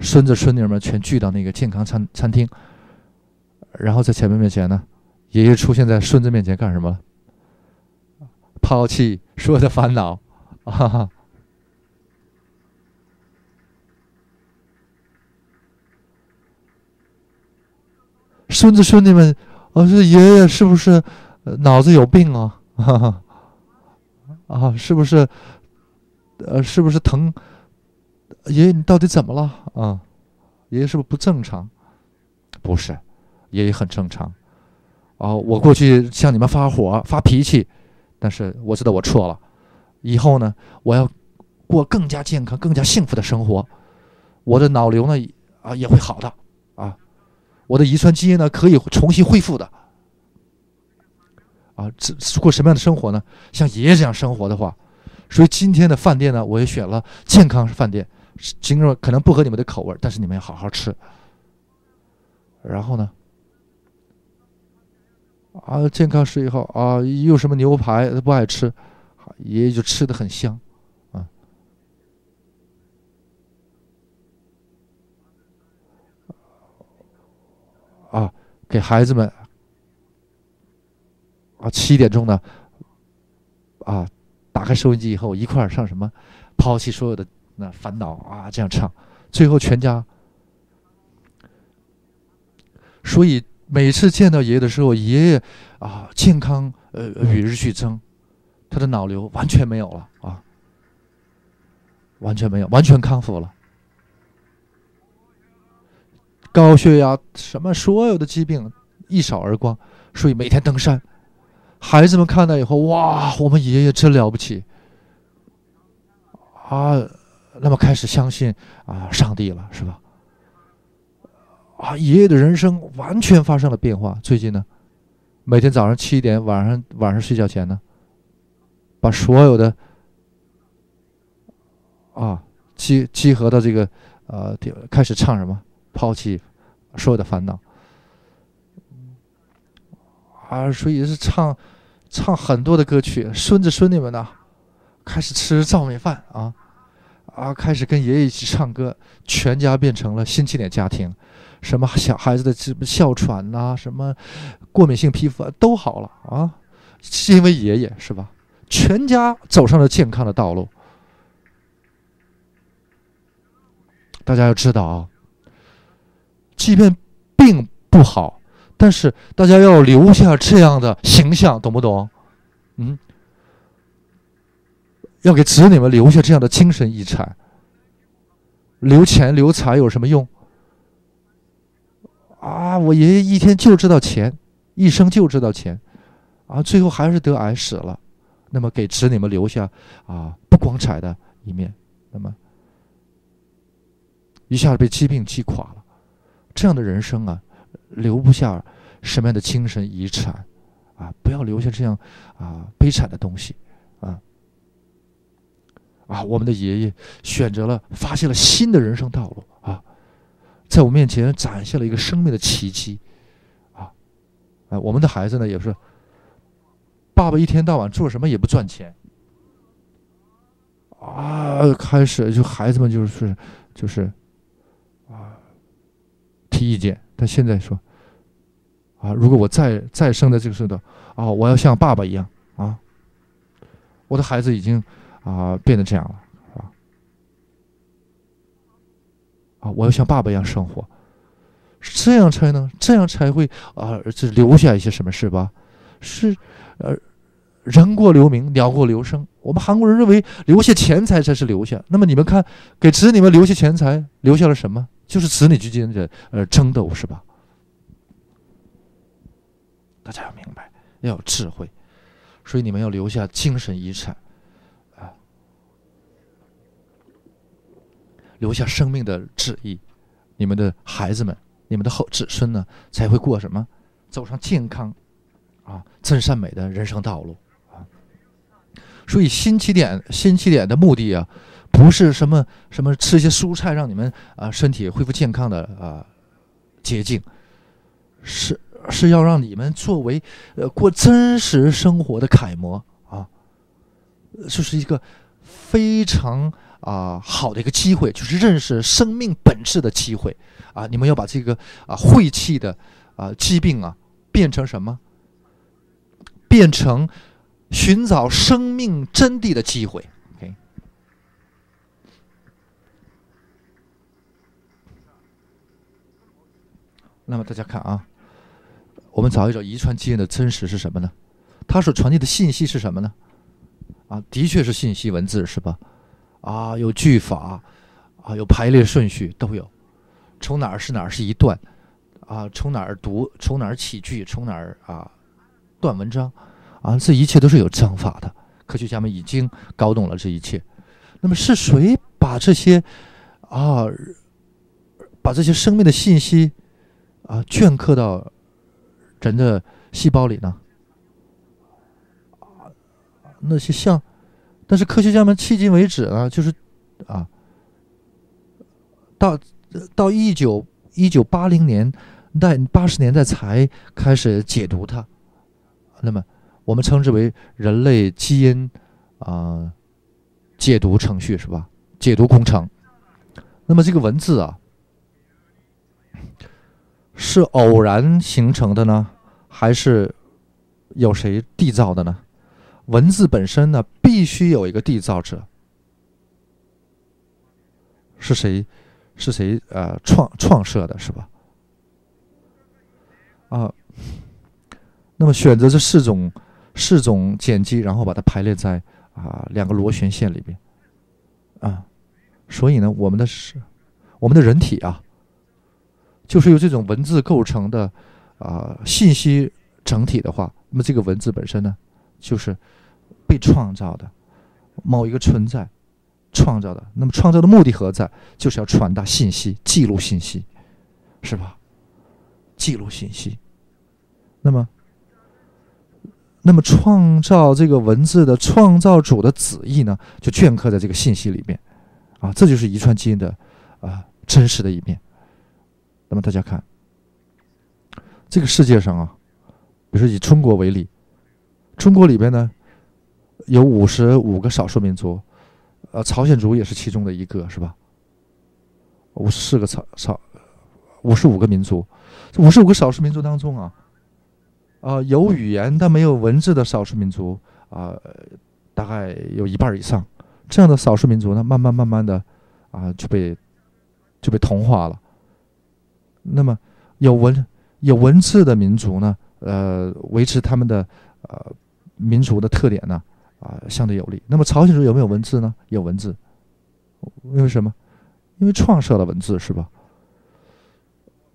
孙子孙女们全聚到那个健康餐餐厅，然后在前面面前呢，爷爷出现在孙子面前干什么？抛弃所有的烦恼，哈哈。孙子孙女们，我说爷爷是不是脑子有病啊？哈哈，啊，是不是？呃，是不是疼？爷爷，你到底怎么了？啊，爷爷是不是不正常？不是，爷爷很正常。啊，我过去向你们发火发脾气。但是我知道我错了，以后呢，我要过更加健康、更加幸福的生活。我的脑瘤呢，啊，也会好的，啊，我的遗传基因呢，可以重新恢复的。啊，这过什么样的生活呢？像爷爷这样生活的话，所以今天的饭店呢，我也选了健康饭店，尽管可能不合你们的口味，但是你们要好好吃。然后呢？啊，健康食以后啊，有什么牛排他不爱吃，爷爷就吃的很香，啊，啊，给孩子们啊，七点钟呢，啊，打开收音机以后一块儿唱什么，抛弃所有的那烦恼啊，这样唱，最后全家，所以。每次见到爷爷的时候，爷爷啊，健康呃与日俱增，他的脑瘤完全没有了啊，完全没有，完全康复了。高血压什么所有的疾病一扫而光，所以每天登山，孩子们看到以后，哇，我们爷爷真了不起啊，那么开始相信啊上帝了，是吧？啊，爷爷的人生完全发生了变化。最近呢，每天早上七点，晚上晚上睡觉前呢，把所有的啊集集合到这个呃，开始唱什么，抛弃所有的烦恼啊，所以是唱唱很多的歌曲。孙子孙女们呢，开始吃糙米饭啊啊，开始跟爷爷一起唱歌，全家变成了新起点家庭。什么小孩子的什么哮喘呐，什么过敏性皮肤啊都好了啊，是因为爷爷是吧？全家走上了健康的道路。大家要知道啊，即便病不好，但是大家要留下这样的形象，懂不懂？嗯，要给子女们留下这样的精神遗产。留钱留财有什么用？啊！我爷爷一天就知道钱，一生就知道钱，啊，最后还是得癌死了。那么给子女们留下啊不光彩的一面，那么一下子被疾病击垮了。这样的人生啊，留不下什么样的精神遗产啊？不要留下这样啊悲惨的东西啊！啊，我们的爷爷选择了，发现了新的人生道路啊！在我面前展现了一个生命的奇迹，啊，哎，我们的孩子呢也是，爸爸一天到晚做什么也不赚钱，啊，开始就孩子们就是就是，啊，提意见。他现在说，啊，如果我再再生的这个时候，啊，我要像爸爸一样啊，我的孩子已经啊变得这样了。啊！我要像爸爸一样生活，这样才能，这样才会啊，这留下一些什么事吧？是，呃，人过留名，鸟过留声。我们韩国人认为留下钱财才是留下。那么你们看，给子女们留下钱财，留下了什么？就是子女之间的呃争斗，是吧？大家要明白，要有智慧，所以你们要留下精神遗产。啊留下生命的旨意，你们的孩子们，你们的后子孙呢，才会过什么，走上健康，啊，真善美的人生道路。所以新起点新起点的目的啊，不是什么什么吃些蔬菜让你们啊身体恢复健康的啊捷径，是是要让你们作为呃过真实生活的楷模啊，就是一个非常啊好的一个机会，就是认识生命本质的机会啊！你们要把这个啊晦气的啊疾病啊变成什么？变成寻找生命真谛的机会。OK，那么大家看啊，我们找一找遗传基因的真实是什么呢？它所传递的信息是什么呢？啊，的确是信息文字是吧？啊，有句法，啊，有排列顺序都有。从哪儿是哪儿是一段，啊，从哪儿读，从哪儿起句，从哪儿啊段文章，啊，这一切都是有章法的。科学家们已经搞懂了这一切。那么是谁把这些啊，把这些生命的信息啊镌刻到人的细胞里呢？那些像，但是科学家们迄今为止呢，就是啊，到到一九一九八零年代八十年代才开始解读它。那么我们称之为人类基因啊解读程序是吧？解读工程。那么这个文字啊，是偶然形成的呢，还是有谁缔造的呢？文字本身呢，必须有一个缔造者，是谁？是谁？呃，创创设的是吧？啊，那么选择这四种四种碱基，然后把它排列在啊两个螺旋线里边，啊，所以呢，我们的是我们的人体啊，就是由这种文字构成的啊信息整体的话，那么这个文字本身呢？就是被创造的某一个存在创造的，那么创造的目的何在？就是要传达信息、记录信息，是吧？记录信息。那么，那么创造这个文字的创造主的旨意呢，就镌刻在这个信息里面啊，这就是遗传基因的啊真实的一面。那么大家看，这个世界上啊，比如说以中国为例。中国里边呢，有五十五个少数民族，呃，朝鲜族也是其中的一个，是吧？五十四个朝朝，五十五个民族，这五十五个少数民族当中啊，啊，有语言但没有文字的少数民族啊，大概有一半以上。这样的少数民族呢，慢慢慢慢的啊，就被就被同化了。那么有文有文字的民族呢，呃，维持他们的呃。民族的特点呢，啊，相对有利。那么朝鲜族有没有文字呢？有文字，因为什么？因为创设了文字，是吧？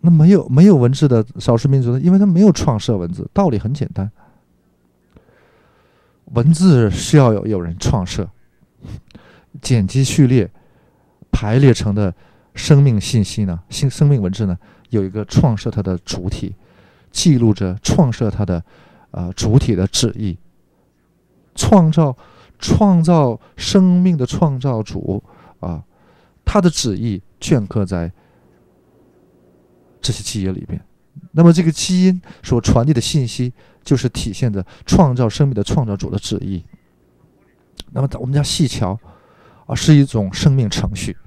那没有没有文字的少数民族呢？因为他没有创设文字。道理很简单，文字需要有有人创设，剪辑序列排列成的生命信息呢？新生命文字呢？有一个创设它的主体，记录着创设它的呃主体的旨意。创造，创造生命的创造主啊，他的旨意镌刻在这些基因里边。那么，这个基因所传递的信息，就是体现着创造生命的创造主的旨意。那么，我们讲细瞧啊，是一种生命程序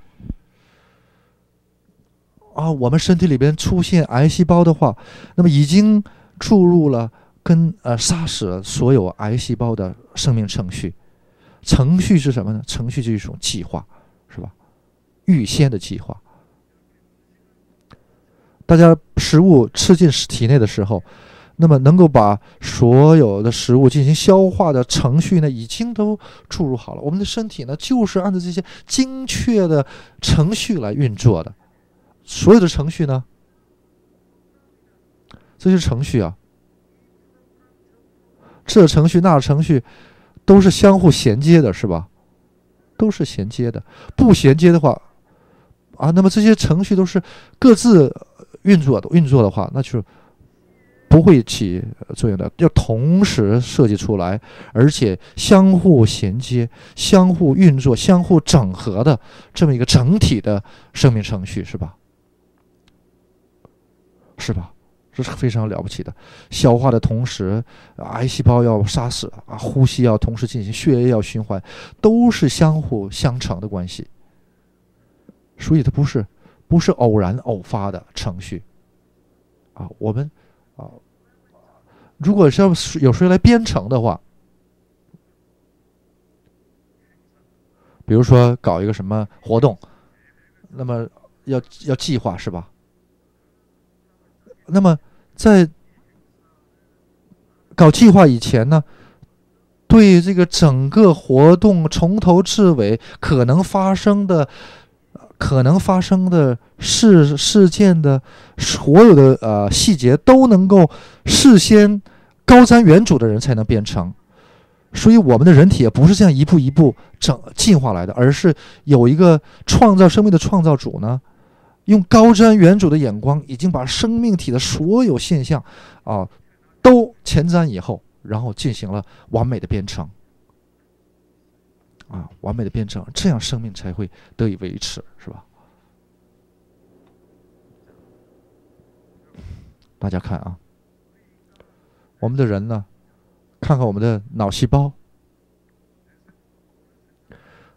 啊。我们身体里边出现癌细胞的话，那么已经注入了。跟呃杀死所有癌细胞的生命程序，程序是什么呢？程序就是一种计划，是吧？预先的计划。大家食物吃进体内的时候，那么能够把所有的食物进行消化的程序呢，已经都注入好了。我们的身体呢，就是按照这些精确的程序来运作的。所有的程序呢，这些程序啊。这程序那程序，都是相互衔接的，是吧？都是衔接的。不衔接的话，啊，那么这些程序都是各自运作的。运作的话，那就不会起作用的，要同时设计出来，而且相互衔接、相互运作、相互整合的这么一个整体的生命程序，是吧？是吧？这是非常了不起的。消化的同时，癌细胞要杀死啊，呼吸要同时进行，血液要循环，都是相互相成的关系。所以它不是不是偶然偶发的程序啊。我们啊，如果是要有谁来编程的话，比如说搞一个什么活动，那么要要计划是吧？那么，在搞计划以前呢，对这个整个活动从头至尾可能发生的、可能发生的事事件的所有的呃细节，都能够事先高瞻远瞩的人才能编程。所以，我们的人体也不是这样一步一步整进化来的，而是有一个创造生命的创造主呢。用高瞻远瞩的眼光，已经把生命体的所有现象，啊，都前瞻以后，然后进行了完美的编程，啊，完美的辩证，这样生命才会得以维持，是吧？大家看啊，我们的人呢，看看我们的脑细胞，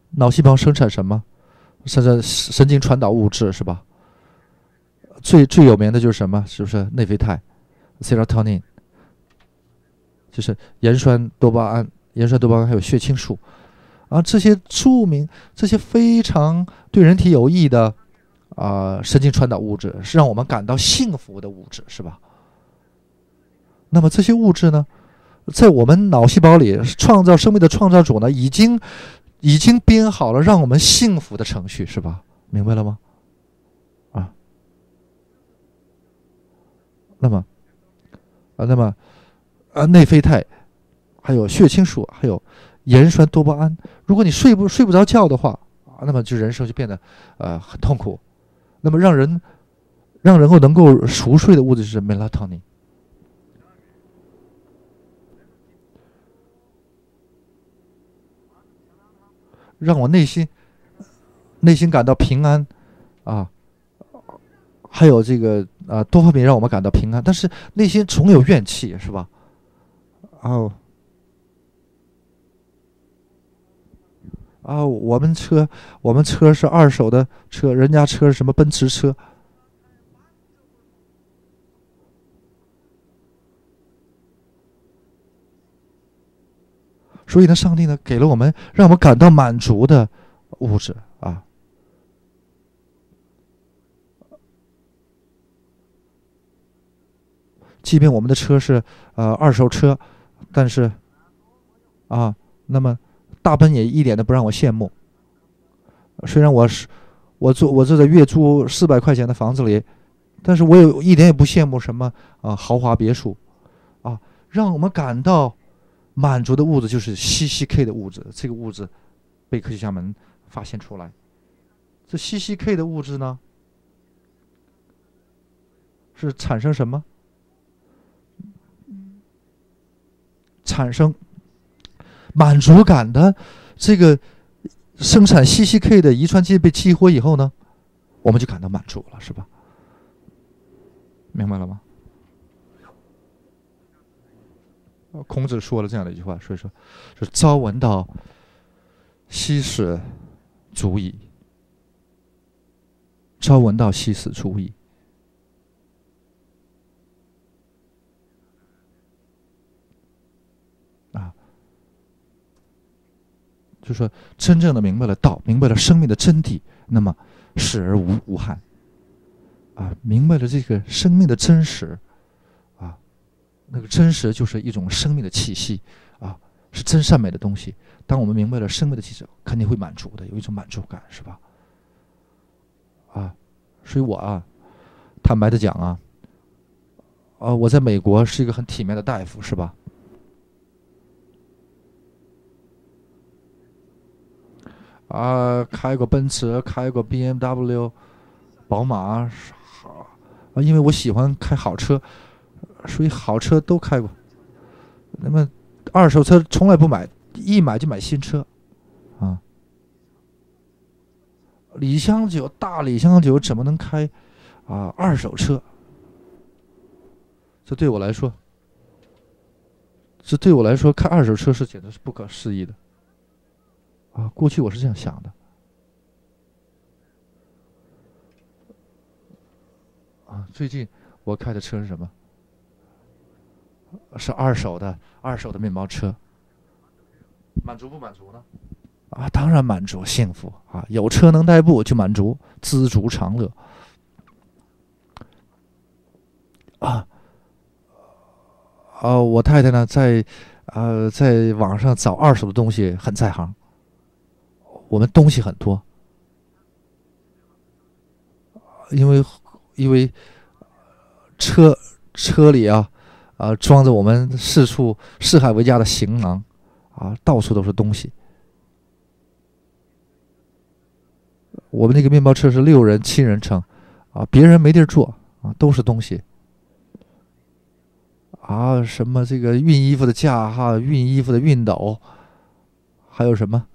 脑细胞生产什么？生产神经传导物质，是吧？最最有名的就是什么？是不是内啡肽 （serotonin）？就是盐酸多巴胺、盐酸多巴胺还有血清素啊，这些著名、这些非常对人体有益的啊神经传导物质，是让我们感到幸福的物质，是吧？那么这些物质呢，在我们脑细胞里创造生命的创造主呢，已经已经编好了让我们幸福的程序，是吧？明白了吗？啊那么，啊，那么，啊，内啡肽，还有血清素，还有盐酸多巴胺。如果你睡不睡不着觉的话，啊，那么就人生就变得，呃，很痛苦。那么让人，让人够能够熟睡的物质是 melatonin，让我内心，内心感到平安，啊。还有这个啊，多方面让我们感到平安，但是内心总有怨气，是吧？哦，啊，我们车，我们车是二手的车，人家车是什么奔驰车？所以呢，上帝呢，给了我们让我们感到满足的物质啊。即便我们的车是呃二手车，但是啊，那么大奔也一点都不让我羡慕。虽然我是我住我住在月租四百块钱的房子里，但是我有一点也不羡慕什么啊豪华别墅啊。让我们感到满足的物质就是西西 K 的物质。这个物质被科学家们发现出来。这西西 K 的物质呢，是产生什么？产生满足感的这个生产 CCK 的遗传基因被激活以后呢，我们就感到满足了，是吧？明白了吗？孔子说了这样的一句话，所以说，是朝闻道，夕死足矣。朝闻道，夕死足矣。就说真正的明白了道，明白了生命的真谛，那么死而无无憾。啊，明白了这个生命的真实，啊，那个真实就是一种生命的气息，啊，是真善美的东西。当我们明白了生命的气息，肯定会满足的，有一种满足感，是吧？啊，所以我啊，坦白的讲啊，啊，我在美国是一个很体面的大夫，是吧？啊，开过奔驰，开过 B M W，宝马，好啊，因为我喜欢开好车，所以好车都开过。那么二手车从来不买，一买就买新车，啊。李香九大李香九怎么能开啊二手车？这对我来说，这对我来说开二手车是简直是不可思议的。啊，过去我是这样想的。啊，最近我开的车是什么？是二手的，二手的面包车。满足不满足呢？啊，当然满足，幸福啊！有车能代步就满足，知足常乐。啊，啊，我太太呢，在呃，在网上找二手的东西很在行。我们东西很多，因为因为车车里啊啊装着我们四处四海为家的行囊啊，到处都是东西。我们那个面包车是六人七人乘啊，别人没地儿坐啊，都是东西啊，什么这个熨衣服的架哈，熨衣服的熨斗，还有什么？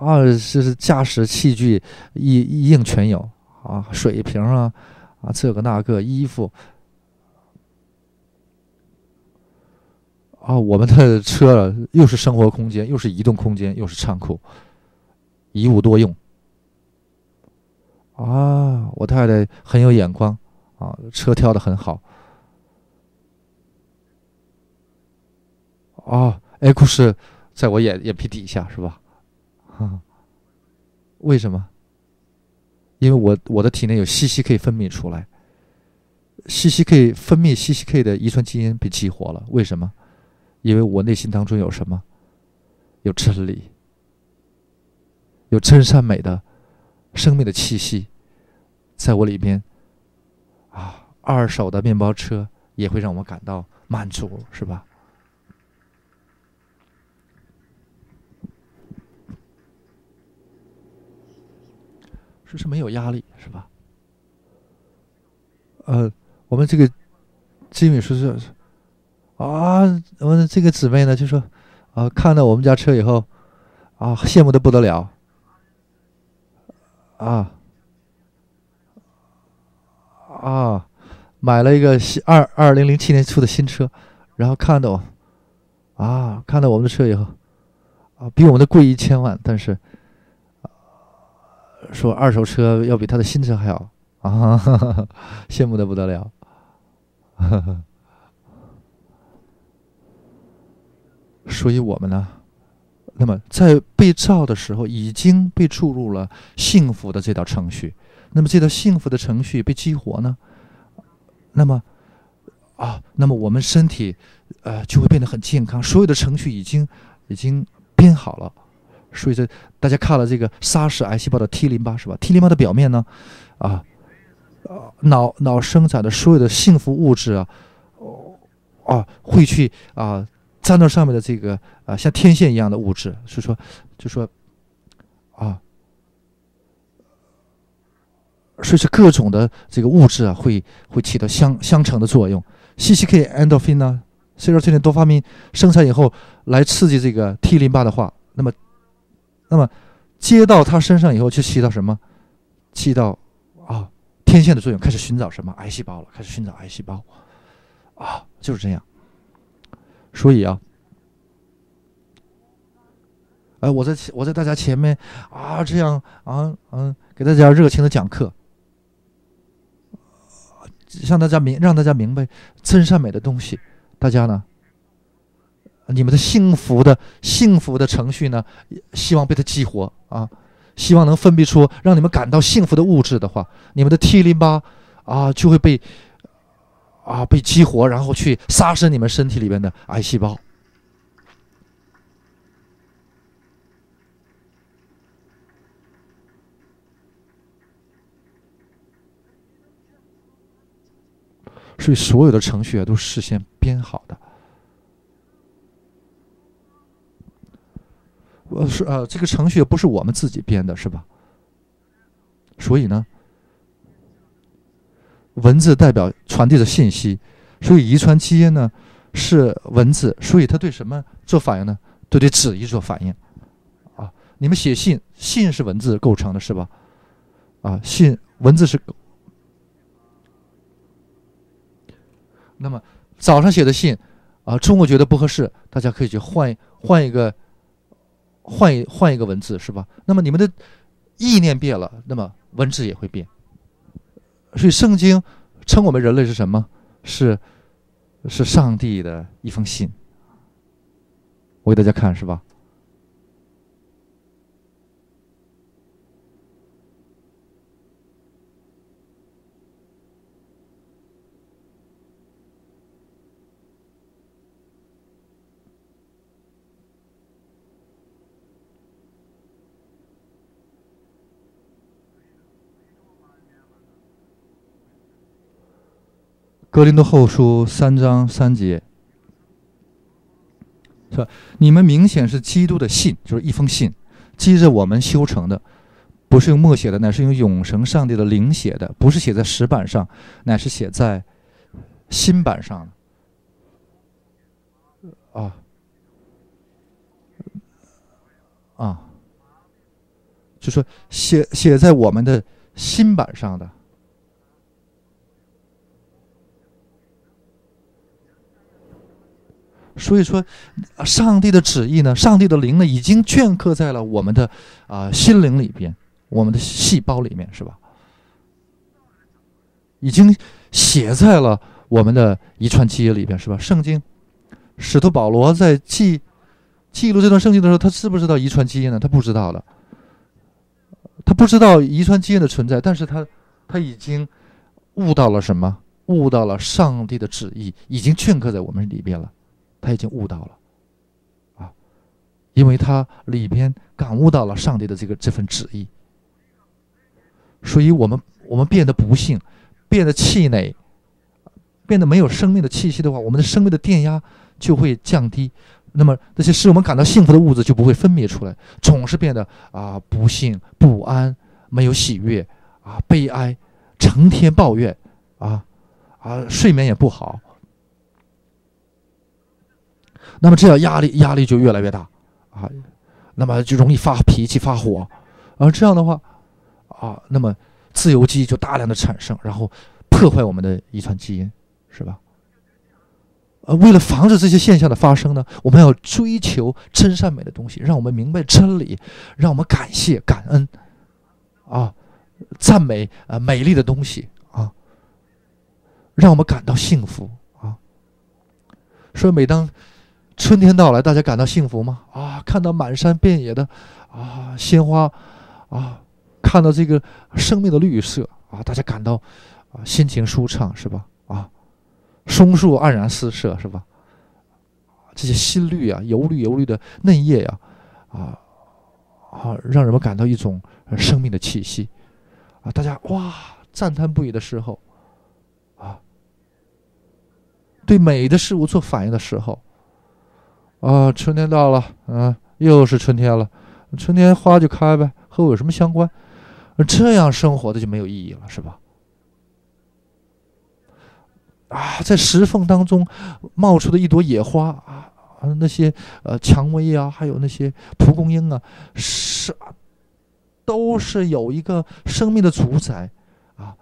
啊，是驾驶器具一一应全有啊，水瓶啊，啊这个那个衣服啊，我们的车又是生活空间，又是移动空间，又是仓库，一物多用啊。我太太很有眼光啊，车挑的很好啊。A 库是在我眼眼皮底下是吧？啊，为什么？因为我我的体内有 CCK 分泌出来，CCK 分泌 CCK 的遗传基因被激活了。为什么？因为我内心当中有什么？有真理，有真善美的生命的气息，在我里边。啊，二手的面包车也会让我感到满足，是吧？就是没有压力，是吧？呃，我们这个金敏说是啊，我们这个姊妹呢就说啊，看到我们家车以后啊，羡慕的不得了啊啊，买了一个新二二零零七年出的新车，然后看到啊，看到我们的车以后啊，比我们的贵一千万，但是。说二手车要比他的新车还好啊，羡慕的不得了。所以我们呢，那么在被造的时候已经被注入了幸福的这道程序，那么这道幸福的程序被激活呢，那么啊，那么我们身体呃就会变得很健康，所有的程序已经已经编好了。所以这大家看了这个杀死癌细胞的 T 淋巴是吧？T 淋巴的表面呢，啊，脑脑生产的所有的幸福物质啊，哦，啊，会去啊粘到上面的这个啊像天线一样的物质，所以说就说啊，所以说各种的这个物质啊会会起到相相乘的作用。CCK endorphin 呢，serotonin 多巴胺生产以后来刺激这个 T 淋巴的话，那么。那么，接到他身上以后，就起到什么？起到啊天线的作用，开始寻找什么癌细胞了？开始寻找癌细胞，啊，就是这样。所以啊，哎，我在我在大家前面啊，这样啊嗯，给大家热情的讲课，让大家明让大家明白真善美的东西，大家呢？你们的幸福的幸福的程序呢？希望被它激活啊！希望能分泌出让你们感到幸福的物质的话，你们的 T 淋巴啊就会被啊被激活，然后去杀死你们身体里面的癌细胞。所以，所有的程序啊都事先编好的。呃，是呃，这个程序不是我们自己编的，是吧？所以呢，文字代表传递的信息，所以遗传基因呢是文字，所以它对什么做反应呢？对对旨意做反应。啊，你们写信，信是文字构成的，是吧？啊，信文字是。那么早上写的信，啊，中午觉得不合适，大家可以去换换一个，换一换一个文字，是吧？那么你们的意念变了，那么文字也会变。所以圣经称我们人类是什么？是是上帝的一封信。我给大家看，是吧？格林多后书三章三节，是吧？你们明显是基督的信，就是一封信，记着我们修成的，不是用墨写的，乃是用永生上帝的灵写的，不是写在石板上，乃是写在新板上啊。啊，就说写写在我们的新板上的。所以说，上帝的旨意呢，上帝的灵呢，已经镌刻在了我们的啊心灵里边，我们的细胞里面，是吧？已经写在了我们的遗传基因里边，是吧？圣经，使徒保罗在记记录这段圣经的时候，他知不知道遗传基因呢？他不知道的，他不知道遗传基因的存在，但是他他已经悟到了什么？悟到了上帝的旨意，已经镌刻在我们里边了。他已经悟到了，啊，因为他里边感悟到了上帝的这个这份旨意，所以我们我们变得不幸，变得气馁，变得没有生命的气息的话，我们的生命的电压就会降低，那么那些使我们感到幸福的物质就不会分泌出来，总是变得啊不幸、不安、没有喜悦啊悲哀，成天抱怨啊啊睡眠也不好。那么这样压力压力就越来越大，啊，那么就容易发脾气发火，而这样的话，啊，那么自由基就大量的产生，然后破坏我们的遗传基因，是吧？呃，为了防止这些现象的发生呢，我们要追求真善美的东西，让我们明白真理，让我们感谢感恩，啊，赞美啊美丽的东西啊，让我们感到幸福啊。所以每当春天到来，大家感到幸福吗？啊，看到满山遍野的啊鲜花，啊，看到这个生命的绿色啊，大家感到啊心情舒畅，是吧？啊，松树黯然四射，是吧？这些新绿啊，油绿油绿的嫩叶呀，啊啊，让人们感到一种生命的气息啊！大家哇赞叹不已的时候，啊，对美的事物做反应的时候。啊，春天到了，啊，又是春天了，春天花就开呗，和我有什么相关？这样生活的就没有意义了，是吧？啊，在石缝当中冒出的一朵野花啊，那些呃蔷薇啊，还有那些蒲公英啊，是都是有一个生命的主宰啊，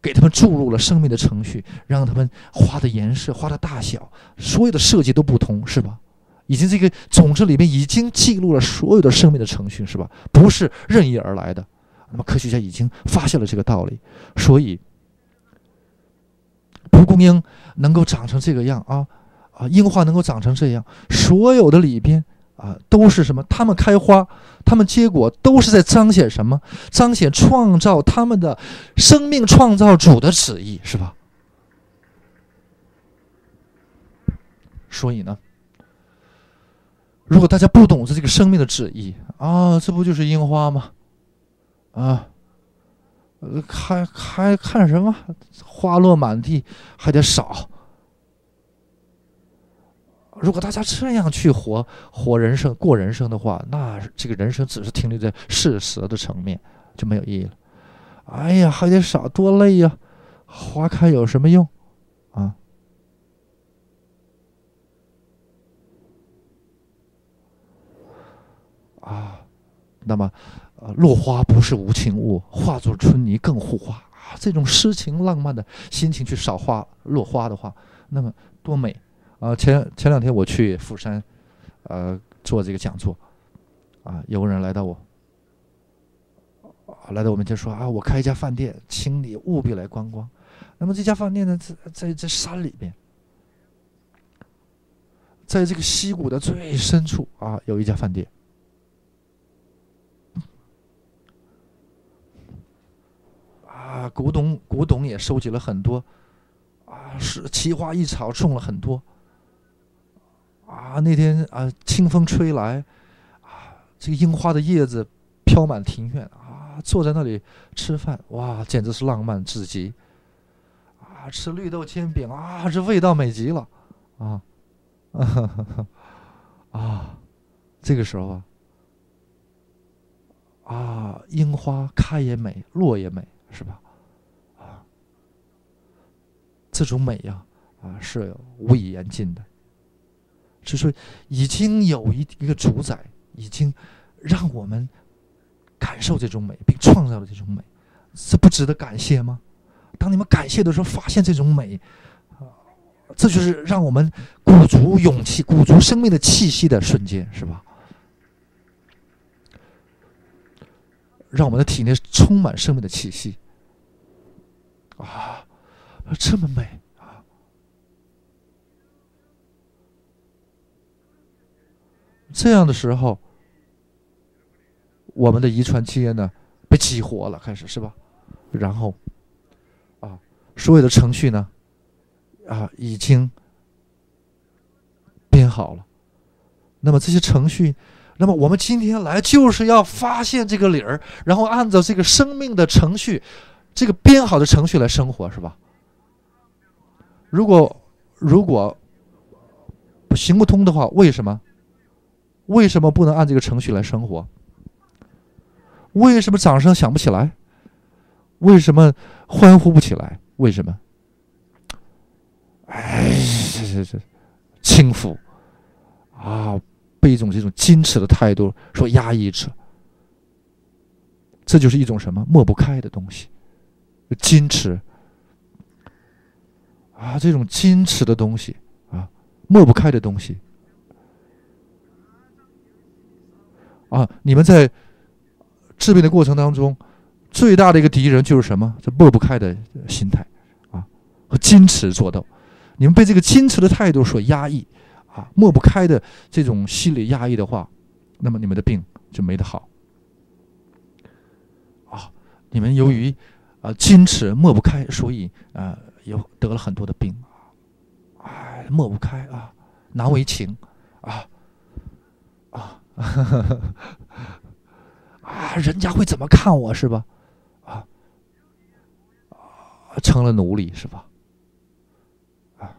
给他们注入了生命的程序，让他们花的颜色、花的大小，所有的设计都不同，是吧？已经这个种子里面已经记录了所有的生命的程序，是吧？不是任意而来的。那么科学家已经发现了这个道理，所以蒲公英能够长成这个样啊啊，樱花能够长成这样，所有的里边啊都是什么？它们开花，它们结果，都是在彰显什么？彰显创造他们的生命创造主的旨意，是吧？所以呢？如果大家不懂这这个生命的旨意啊，这不就是樱花吗？啊，开开看什么？花落满地还得少。如果大家这样去活活人生、过人生的话，那这个人生只是停留在事实的层面，就没有意义了。哎呀，还得少多累呀！花开有什么用？啊，那么，呃，落花不是无情物，化作春泥更护花啊！这种诗情浪漫的心情去赏花落花的话，那么多美啊！前前两天我去釜山，呃，做这个讲座，啊，有个人来到我，来到我面前说啊，我开一家饭店，请你务必来观光。那么这家饭店呢，在在在山里边，在这个溪谷的最深处啊，有一家饭店。啊，古董古董也收集了很多，啊，是奇花异草种了很多。啊，那天啊，清风吹来，啊，这个樱花的叶子飘满庭院，啊，坐在那里吃饭，哇，简直是浪漫至极。啊，吃绿豆煎饼，啊，这味道美极了，啊，啊，这个时候啊，啊，樱花开也美，落也美，是吧？这种美呀，啊，是无以言尽的。就是已经有一一个主宰，已经让我们感受这种美，并创造了这种美，这不值得感谢吗？当你们感谢的时候，发现这种美，这就是让我们鼓足勇气、鼓足生命的气息的瞬间，是吧？让我们的体内充满生命的气息，啊。这么美啊！这样的时候，我们的遗传基因呢被激活了，开始是吧？然后，啊，所有的程序呢，啊，已经编好了。那么这些程序，那么我们今天来就是要发现这个理儿，然后按照这个生命的程序，这个编好的程序来生活，是吧？如果如果行不通的话，为什么？为什么不能按这个程序来生活？为什么掌声响不起来？为什么欢呼不起来？为什么？哎，这这这轻浮啊！被一种这种矜持的态度所压抑着，这就是一种什么抹不开的东西，矜持。啊，这种矜持的东西，啊，抹不开的东西，啊，你们在治病的过程当中，最大的一个敌人就是什么？这抹不开的心态，啊，和矜持作斗。你们被这个矜持的态度所压抑，啊，抹不开的这种心理压抑的话，那么你们的病就没得好。啊，你们由于啊矜持抹不开，所以啊。有得了很多的病，哎，抹不开啊，难为情，啊，啊，啊，人家会怎么看我是吧？啊，啊，成了奴隶是吧？啊，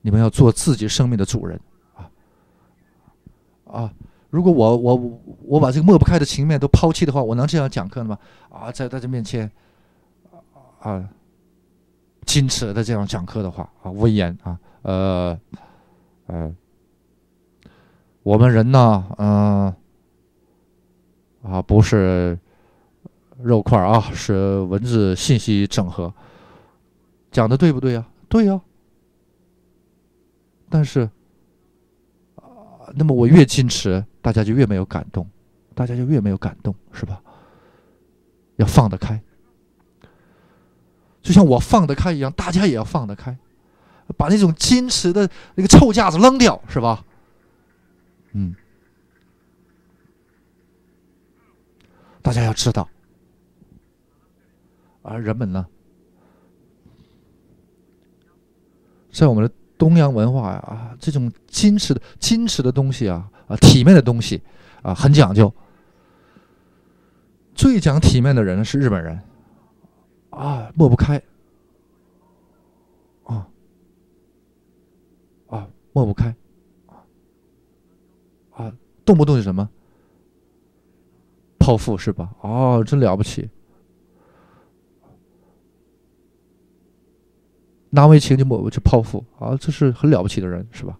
你们要做自己生命的主人，啊，啊。如果我我我把这个抹不开的情面都抛弃的话，我能这样讲课吗？啊，在大家面前，啊，矜持的这样讲课的话啊，威严啊，呃，呃，我们人呢，嗯，啊，不是肉块啊，是文字信息整合，讲的对不对呀？对呀，但是。那么我越矜持，大家就越没有感动，大家就越没有感动，是吧？要放得开，就像我放得开一样，大家也要放得开，把那种矜持的那个臭架子扔掉，是吧？嗯，大家要知道，而人们呢，在我们的。东洋文化呀啊，这种矜持的矜持的东西啊啊，体面的东西啊，很讲究。最讲体面的人是日本人，啊，抹不开，啊啊，抹不开，啊，动不动就什么剖腹是吧？哦，真了不起。难为情就抹就剖腹啊，这是很了不起的人是吧？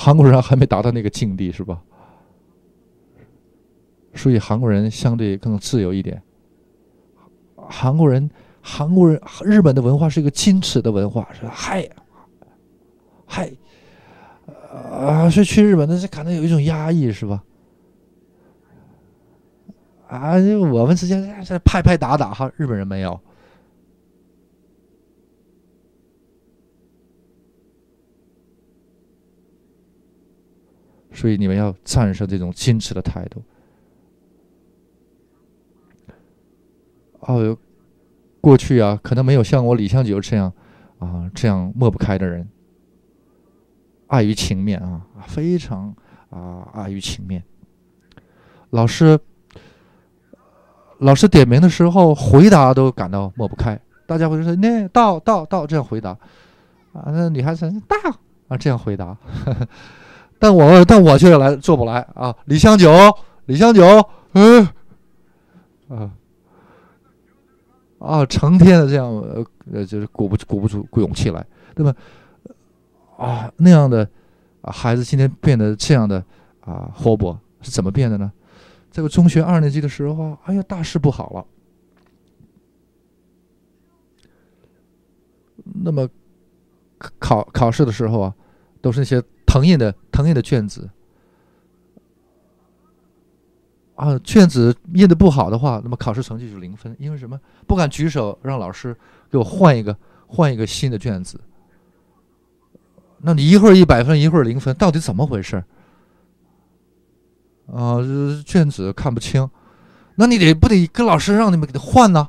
韩国人还没达到那个境地是吧？所以韩国人相对更自由一点。韩国人，韩国人，日本的文化是一个矜持的文化，是吧？嗨，嗨，啊，所以去日本那是感到有一种压抑，是吧？啊，我们之间在拍拍打打哈，日本人没有。所以你们要战胜这种矜持的态度。哦，过去啊，可能没有像我李香九这样啊这样抹不开的人，碍于情面啊，非常啊碍于情面。老师，老师点名的时候回答都感到抹不开，大家会说那到到到这样回答啊，那女孩子到啊这样回答。但我但我却来做不来啊！李香九，李香九，嗯，啊，啊，成天的这样呃呃，就是鼓不鼓不出勇气来，对吧？啊，那样的啊孩子今天变得这样的啊活泼，是怎么变的呢？在我中学二年级的时候，哎呀，大事不好了。那么考考试的时候啊，都是那些。藤印的誊印的卷子啊，卷子印的不好的话，那么考试成绩就零分。因为什么？不敢举手让老师给我换一个换一个新的卷子。那你一会儿一百分，一会儿零分，到底怎么回事？啊，卷子看不清，那你得不得跟老师让你们给他换呢？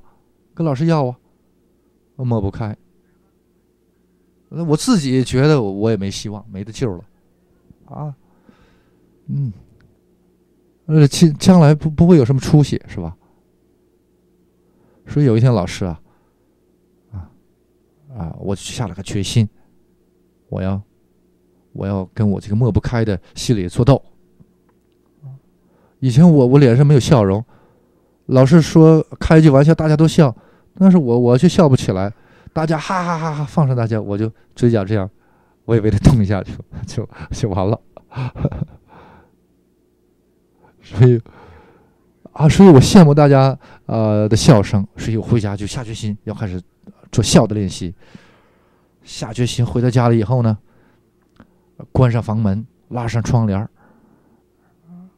跟老师要啊，抹不开。那我自己觉得我也没希望，没得救了。啊，嗯，呃，将将来不不会有什么出息，是吧？所以有一天，老师啊，啊，啊，我下了个决心，我要，我要跟我这个抹不开的心里作斗。以前我我脸上没有笑容，老师说开一句玩笑，大家都笑，但是我我却笑不起来，大家哈哈哈哈放声大笑，我就嘴角这样。我以为他动一下就 就就完了，所以啊，所以我羡慕大家呃的笑声，所以我回家就下决心要开始做笑的练习。下决心回到家里以后呢，关上房门，拉上窗帘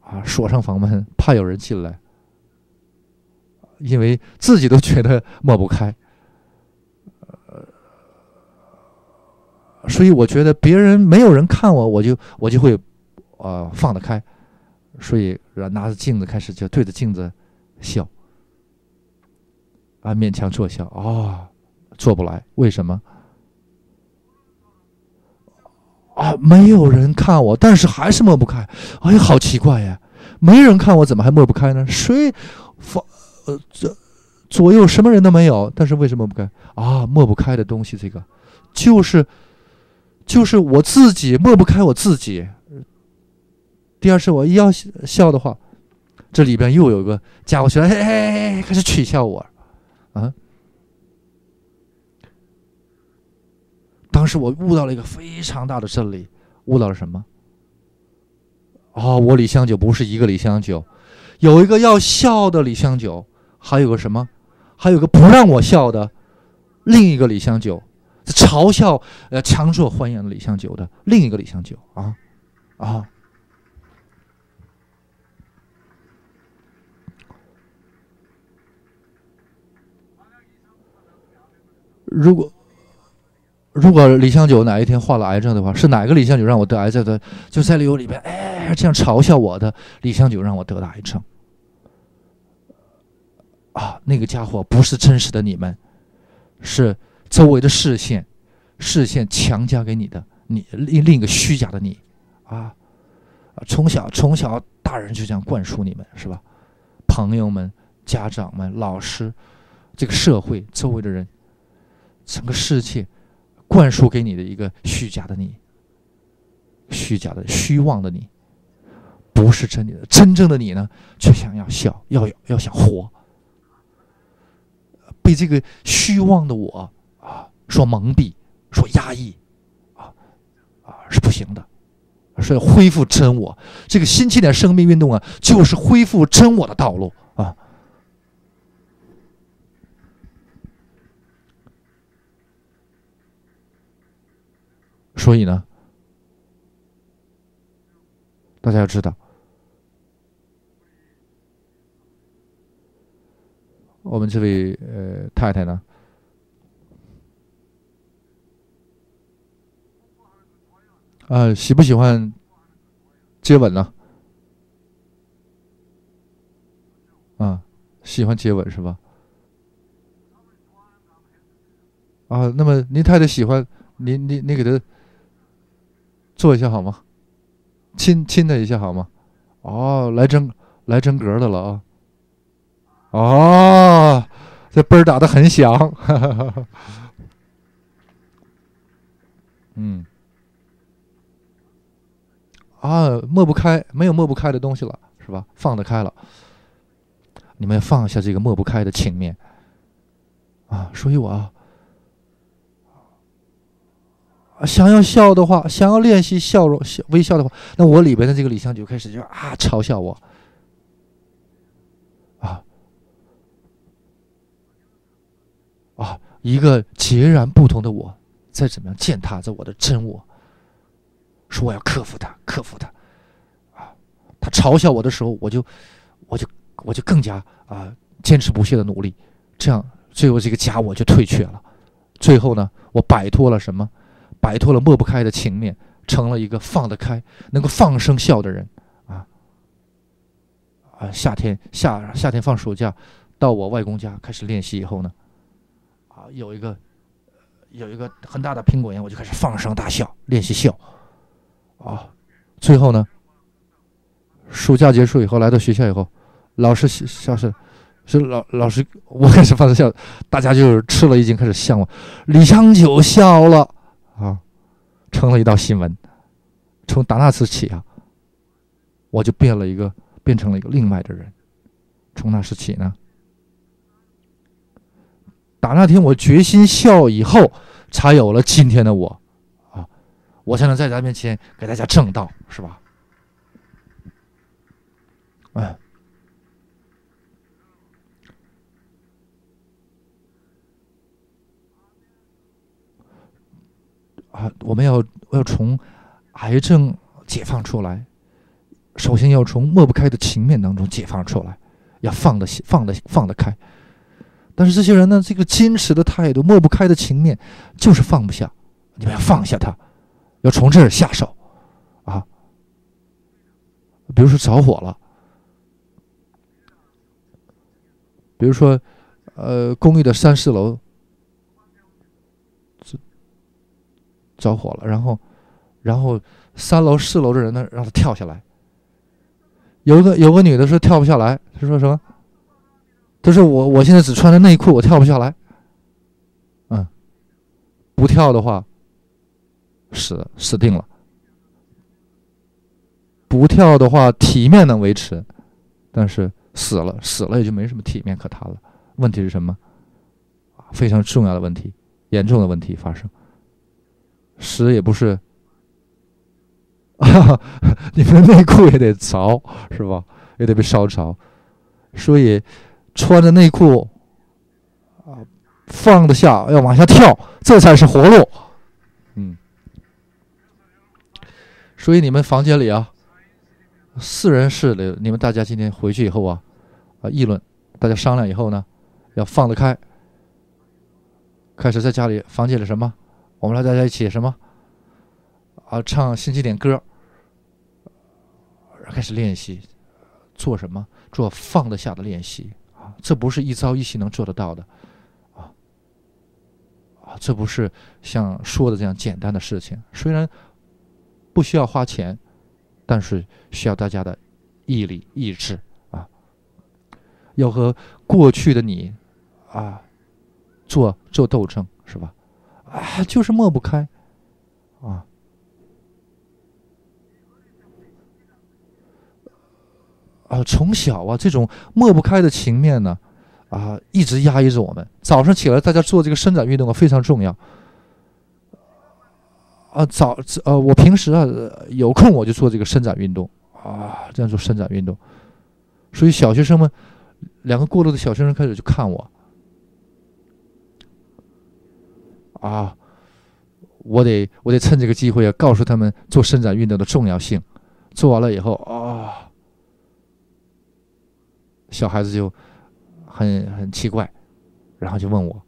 啊，锁上房门，怕有人进来，因为自己都觉得抹不开。所以我觉得别人没有人看我，我就我就会，呃，放得开。所以拿着镜子开始就对着镜子笑，啊，勉强做笑啊，做不来，为什么？啊，没有人看我，但是还是抹不开。哎呀，好奇怪呀！没人看我，怎么还抹不开呢？谁，放，呃，这左右什么人都没有，但是为什么不开？啊，抹不开的东西，这个就是。就是我自己抹不开我自己。第二是我一要笑的话，这里边又有个家伙起来，嘿嘿嘿，开始取笑我，啊！当时我悟到了一个非常大的真理，悟到了什么？哦，我李香九不是一个李香九，有一个要笑的李香九，还有个什么？还有个不让我笑的另一个李香九。嘲笑呃强作欢颜的李香九的另一个李香九啊啊！如果如果李香九哪一天患了癌症的话，是哪个李香九让我得癌症的？就在理由里边，哎，这样嘲笑我的李香九让我得了癌症啊！那个家伙不是真实的你们，是。周围的视线，视线强加给你的你另另一个虚假的你，啊，从小从小大人就这样灌输你们是吧？朋友们、家长们、老师，这个社会周围的人，整个世界灌输给你的一个虚假的你，虚假的虚妄的你，不是真的。真正的你呢，却想要笑，要要想活，被这个虚妄的我说蒙蔽，说压抑，啊啊是不行的，是要恢复真我。这个新起点生命运动啊，就是恢复真我的道路啊。所以呢，大家要知道，我们这位呃太太呢，啊，喜不喜欢接吻呢？啊，喜欢接吻是吧？啊，那么您太太喜欢您您您给她。做一下好吗？亲亲他一下好吗？哦，来真来真格的了啊！哦，这嘣儿打的很响，哈哈哈哈嗯，啊，抹不开，没有抹不开的东西了，是吧？放得开了，你们放下这个抹不开的情面啊！所以我啊。想要笑的话，想要练习笑容、微笑的话，那我里边的这个李湘就开始就啊嘲笑我，啊啊，一个截然不同的我在怎么样践踏着我的真我，说我要克服它，克服它，啊，他嘲笑我的时候，我就我就我就更加啊坚持不懈的努力，这样最后这个假我就退却了，最后呢，我摆脱了什么？摆脱了抹不开的情面，成了一个放得开、能够放声笑的人，啊啊！夏天夏夏天放暑假，到我外公家开始练习以后呢，啊，有一个有一个很大的苹果园，我就开始放声大笑，练习笑，啊，最后呢，暑假结束以后，来到学校以后，老师笑是是老老师，我开始放声笑，大家就是吃了一惊，开始笑我，李香九笑了。啊，成了一道新闻。从打那次起啊，我就变了一个，变成了一个另外的人。从那时起呢，打那天我决心笑以后，才有了今天的我。我才能在咱面前给大家正道，是吧？哎。啊，我们要要从癌症解放出来，首先要从抹不开的情面当中解放出来，要放得放得放得开。但是这些人呢，这个坚持的态度，抹不开的情面，就是放不下。你们要放下它，要从这儿下手啊。比如说着火了，比如说，呃，公寓的三四楼。着火了，然后，然后三楼、四楼的人呢，让他跳下来。有个有个女的说跳不下来，她说什么？她说我我现在只穿着内裤，我跳不下来。嗯，不跳的话，死死定了。不跳的话，体面能维持，但是死了死了也就没什么体面可谈了。问题是什么？非常重要的问题，严重的问题发生。死也不是，你们内裤也得着是吧？也得被烧着，所以穿着内裤啊，放得下要往下跳，这才是活路。嗯，所以你们房间里啊，四人室的，你们大家今天回去以后啊，啊议论，大家商量以后呢，要放得开，开始在家里房间里什么？我们来大家一起什么？啊，唱星期点歌，开始练习，做什么？做放得下的练习啊！这不是一朝一夕能做得到的，啊啊！这不是像说的这样简单的事情。虽然不需要花钱，但是需要大家的毅力、意志啊！要和过去的你啊做做斗争，是吧？啊，就是抹不开，啊，啊，从小啊，这种抹不开的情面呢，啊，一直压抑着我们。早上起来，大家做这个伸展运动啊，非常重要。啊，早呃，我平时啊有空我就做这个伸展运动啊，这样做伸展运动。所以小学生们，两个过路的小学生开始就看我，啊，我得我得趁这个机会啊，告诉他们做伸展运动的重要性。做完了以后啊。小孩子就很很奇怪，然后就问我：“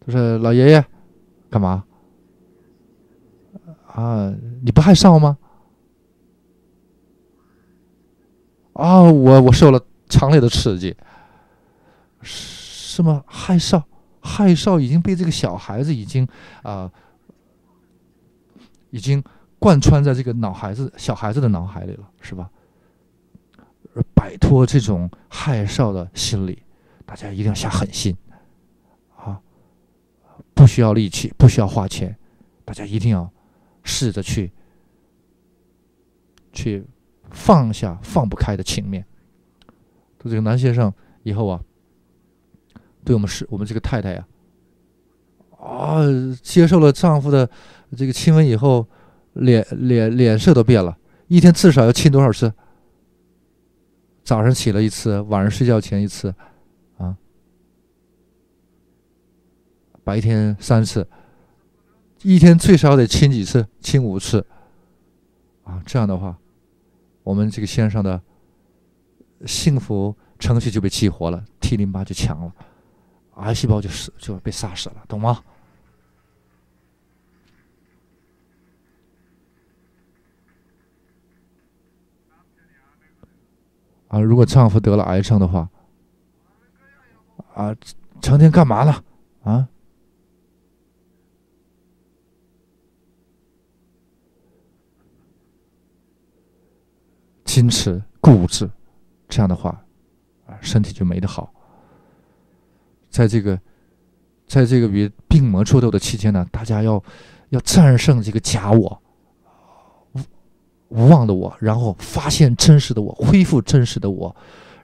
他说老爷爷，干嘛？啊，你不害臊吗？”啊，我我受了强烈的刺激。是吗？害臊，害臊已经被这个小孩子已经啊，已经贯穿在这个脑孩子小孩子的脑海里了，是吧？摆脱这种害臊的心理，大家一定要下狠心，啊，不需要力气，不需要花钱，大家一定要试着去去放下放不开的情面。这个男先生以后啊，对我们是我们这个太太呀，啊，接受了丈夫的这个亲吻以后，脸脸脸色都变了，一天至少要亲多少次？早上起了一次，晚上睡觉前一次，啊，白天三次，一天最少得亲几次？亲五次，啊，这样的话，我们这个先生的幸福程序就被激活了，T 淋巴就强了，癌细胞就死就被杀死了，懂吗？啊，如果丈夫得了癌症的话，啊，成天干嘛呢？啊，矜持、固执，这样的话，啊，身体就没得好。在这个，在这个与病魔搏斗的期间呢，大家要要战胜这个假我。无望的我，然后发现真实的我，恢复真实的我，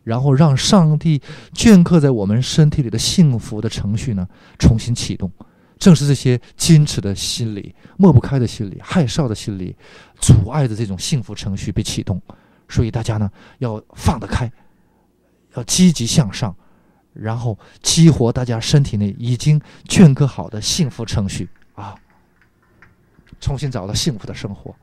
然后让上帝镌刻在我们身体里的幸福的程序呢重新启动。正是这些矜持的心理、抹不开的心理、害臊的心理，阻碍着这种幸福程序被启动。所以大家呢要放得开，要积极向上，然后激活大家身体内已经镌刻好的幸福程序啊，重新找到幸福的生活。